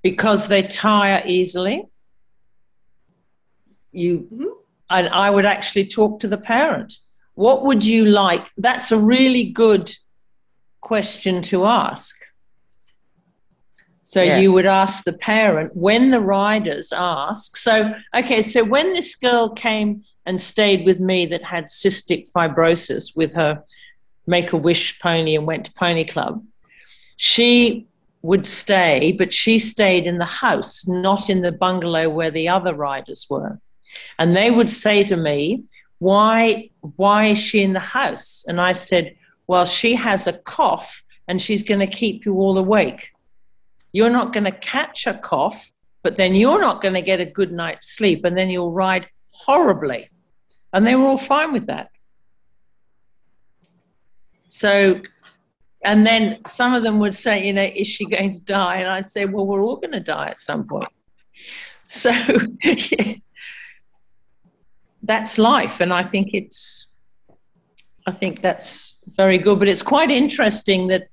because they tire easily. You mm-hmm. and I would actually talk to the parent. What would you like? That's a really good question to ask. So yeah. you would ask the parent when the riders ask. So, okay, so when this girl came and stayed with me that had cystic fibrosis with her Make a Wish pony and went to Pony Club. She would stay, but she stayed in the house, not in the bungalow where the other riders were. And they would say to me, Why, why is she in the house? And I said, Well, she has a cough and she's going to keep you all awake. You're not going to catch a cough, but then you're not going to get a good night's sleep, and then you'll ride horribly. And they were all fine with that. So, and then some of them would say, you know, is she going to die? And I'd say, well, we're all going to die at some point. So *laughs* that's life. And I think it's, I think that's very good. But it's quite interesting that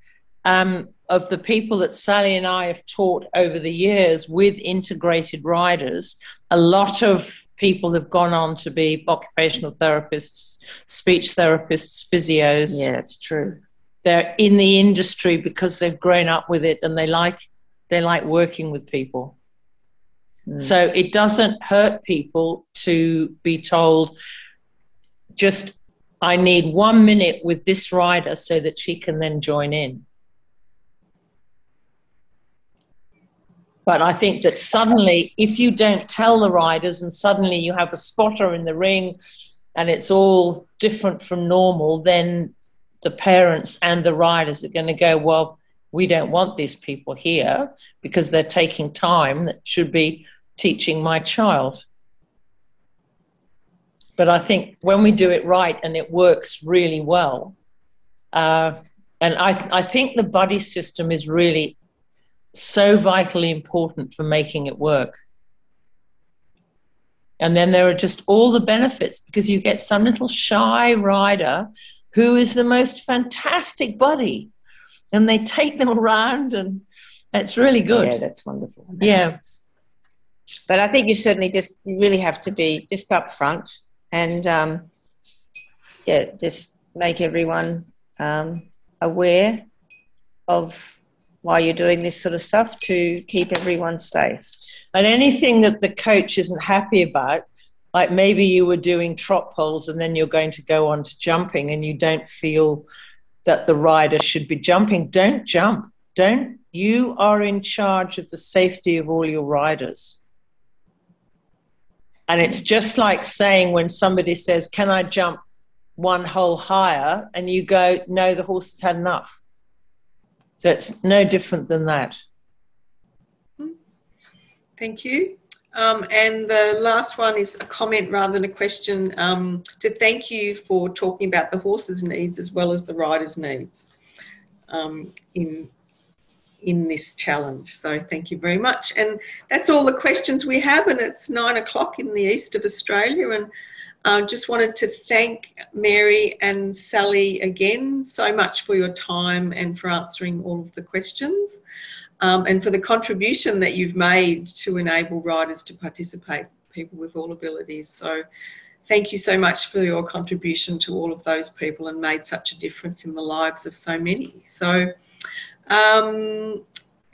um, of the people that Sally and I have taught over the years with integrated riders, a lot of people have gone on to be occupational therapists, speech therapists, physios. Yeah, it's true. They're in the industry because they've grown up with it and they like they like working with people. Mm. So it doesn't hurt people to be told just I need one minute with this rider so that she can then join in. But I think that suddenly, if you don't tell the riders and suddenly you have a spotter in the ring and it's all different from normal, then the parents and the riders are going to go, well, we don't want these people here because they're taking time that should be teaching my child. But I think when we do it right and it works really well, uh, and I, I think the buddy system is really so vitally important for making it work. And then there are just all the benefits because you get some little shy rider who is the most fantastic buddy. And they take them *laughs* around and it's really good. Yeah, that's wonderful. Yeah. But I think you certainly just you really have to be just up front and um, yeah, just make everyone um, aware of why you're doing this sort of stuff to keep everyone safe. And anything that the coach isn't happy about, like maybe you were doing trot poles and then you're going to go on to jumping and you don't feel that the rider should be jumping, don't jump. Don't you are in charge of the safety of all your riders. And it's just like saying when somebody says, Can I jump one hole higher? And you go, No, the horse has had enough. So it's no different than that. Thank you. Um, and the last one is a comment rather than a question um, to thank you for talking about the horse's needs as well as the rider's needs um, in in this challenge. So thank you very much. And that's all the questions we have. And it's nine o'clock in the east of Australia. And I uh, just wanted to thank Mary and Sally again so much for your time and for answering all of the questions um, and for the contribution that you've made to enable riders to participate, people with all abilities. So thank you so much for your contribution to all of those people and made such a difference in the lives of so many. So, um,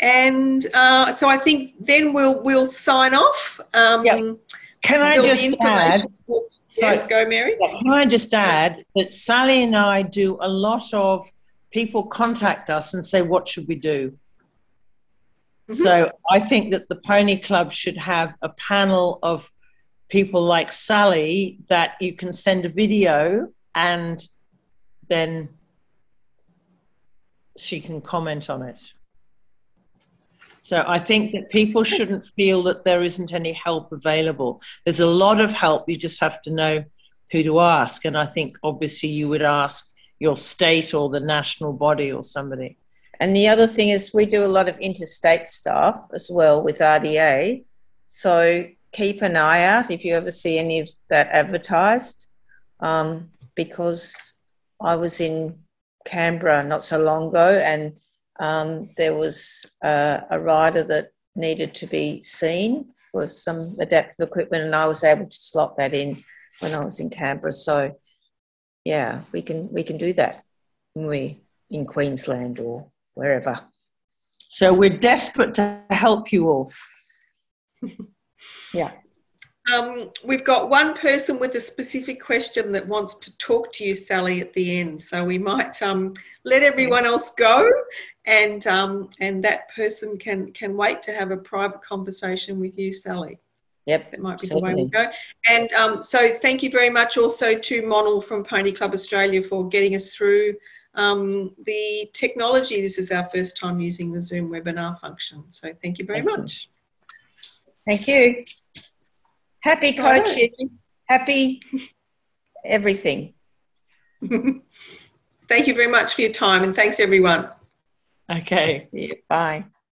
and uh, so I think then we'll we'll sign off. Um, yep. Can I just add? Sorry, go, Mary. Can I just add that Sally and I do a lot of people contact us and say, "What should we do?" Mm-hmm. So I think that the Pony Club should have a panel of people like Sally that you can send a video and then she can comment on it. So I think that people shouldn't feel that there isn't any help available. There's a lot of help, you just have to know who to ask. And I think obviously you would ask your state or the national body or somebody. And the other thing is, we do a lot of interstate stuff as well with RDA. So keep an eye out if you ever see any of that advertised, um, because I was in Canberra not so long ago and um, there was uh, a rider that needed to be seen for some adaptive equipment, and I was able to slot that in when I was in Canberra. So, yeah, we can we can do that we in Queensland or wherever. So we're desperate to help you all. *laughs* yeah. Um, we've got one person with a specific question that wants to talk to you, Sally, at the end. So we might um, let everyone else go, and um, and that person can can wait to have a private conversation with you, Sally. Yep, that might be certainly. the way we go. And um, so, thank you very much also to Monal from Pony Club Australia for getting us through um, the technology, this is our first time using the Zoom webinar function. So thank you very thank much. You. Thank you. Happy coaching. Right. Happy everything. *laughs* thank you very much for your time and thanks everyone. Okay. Bye.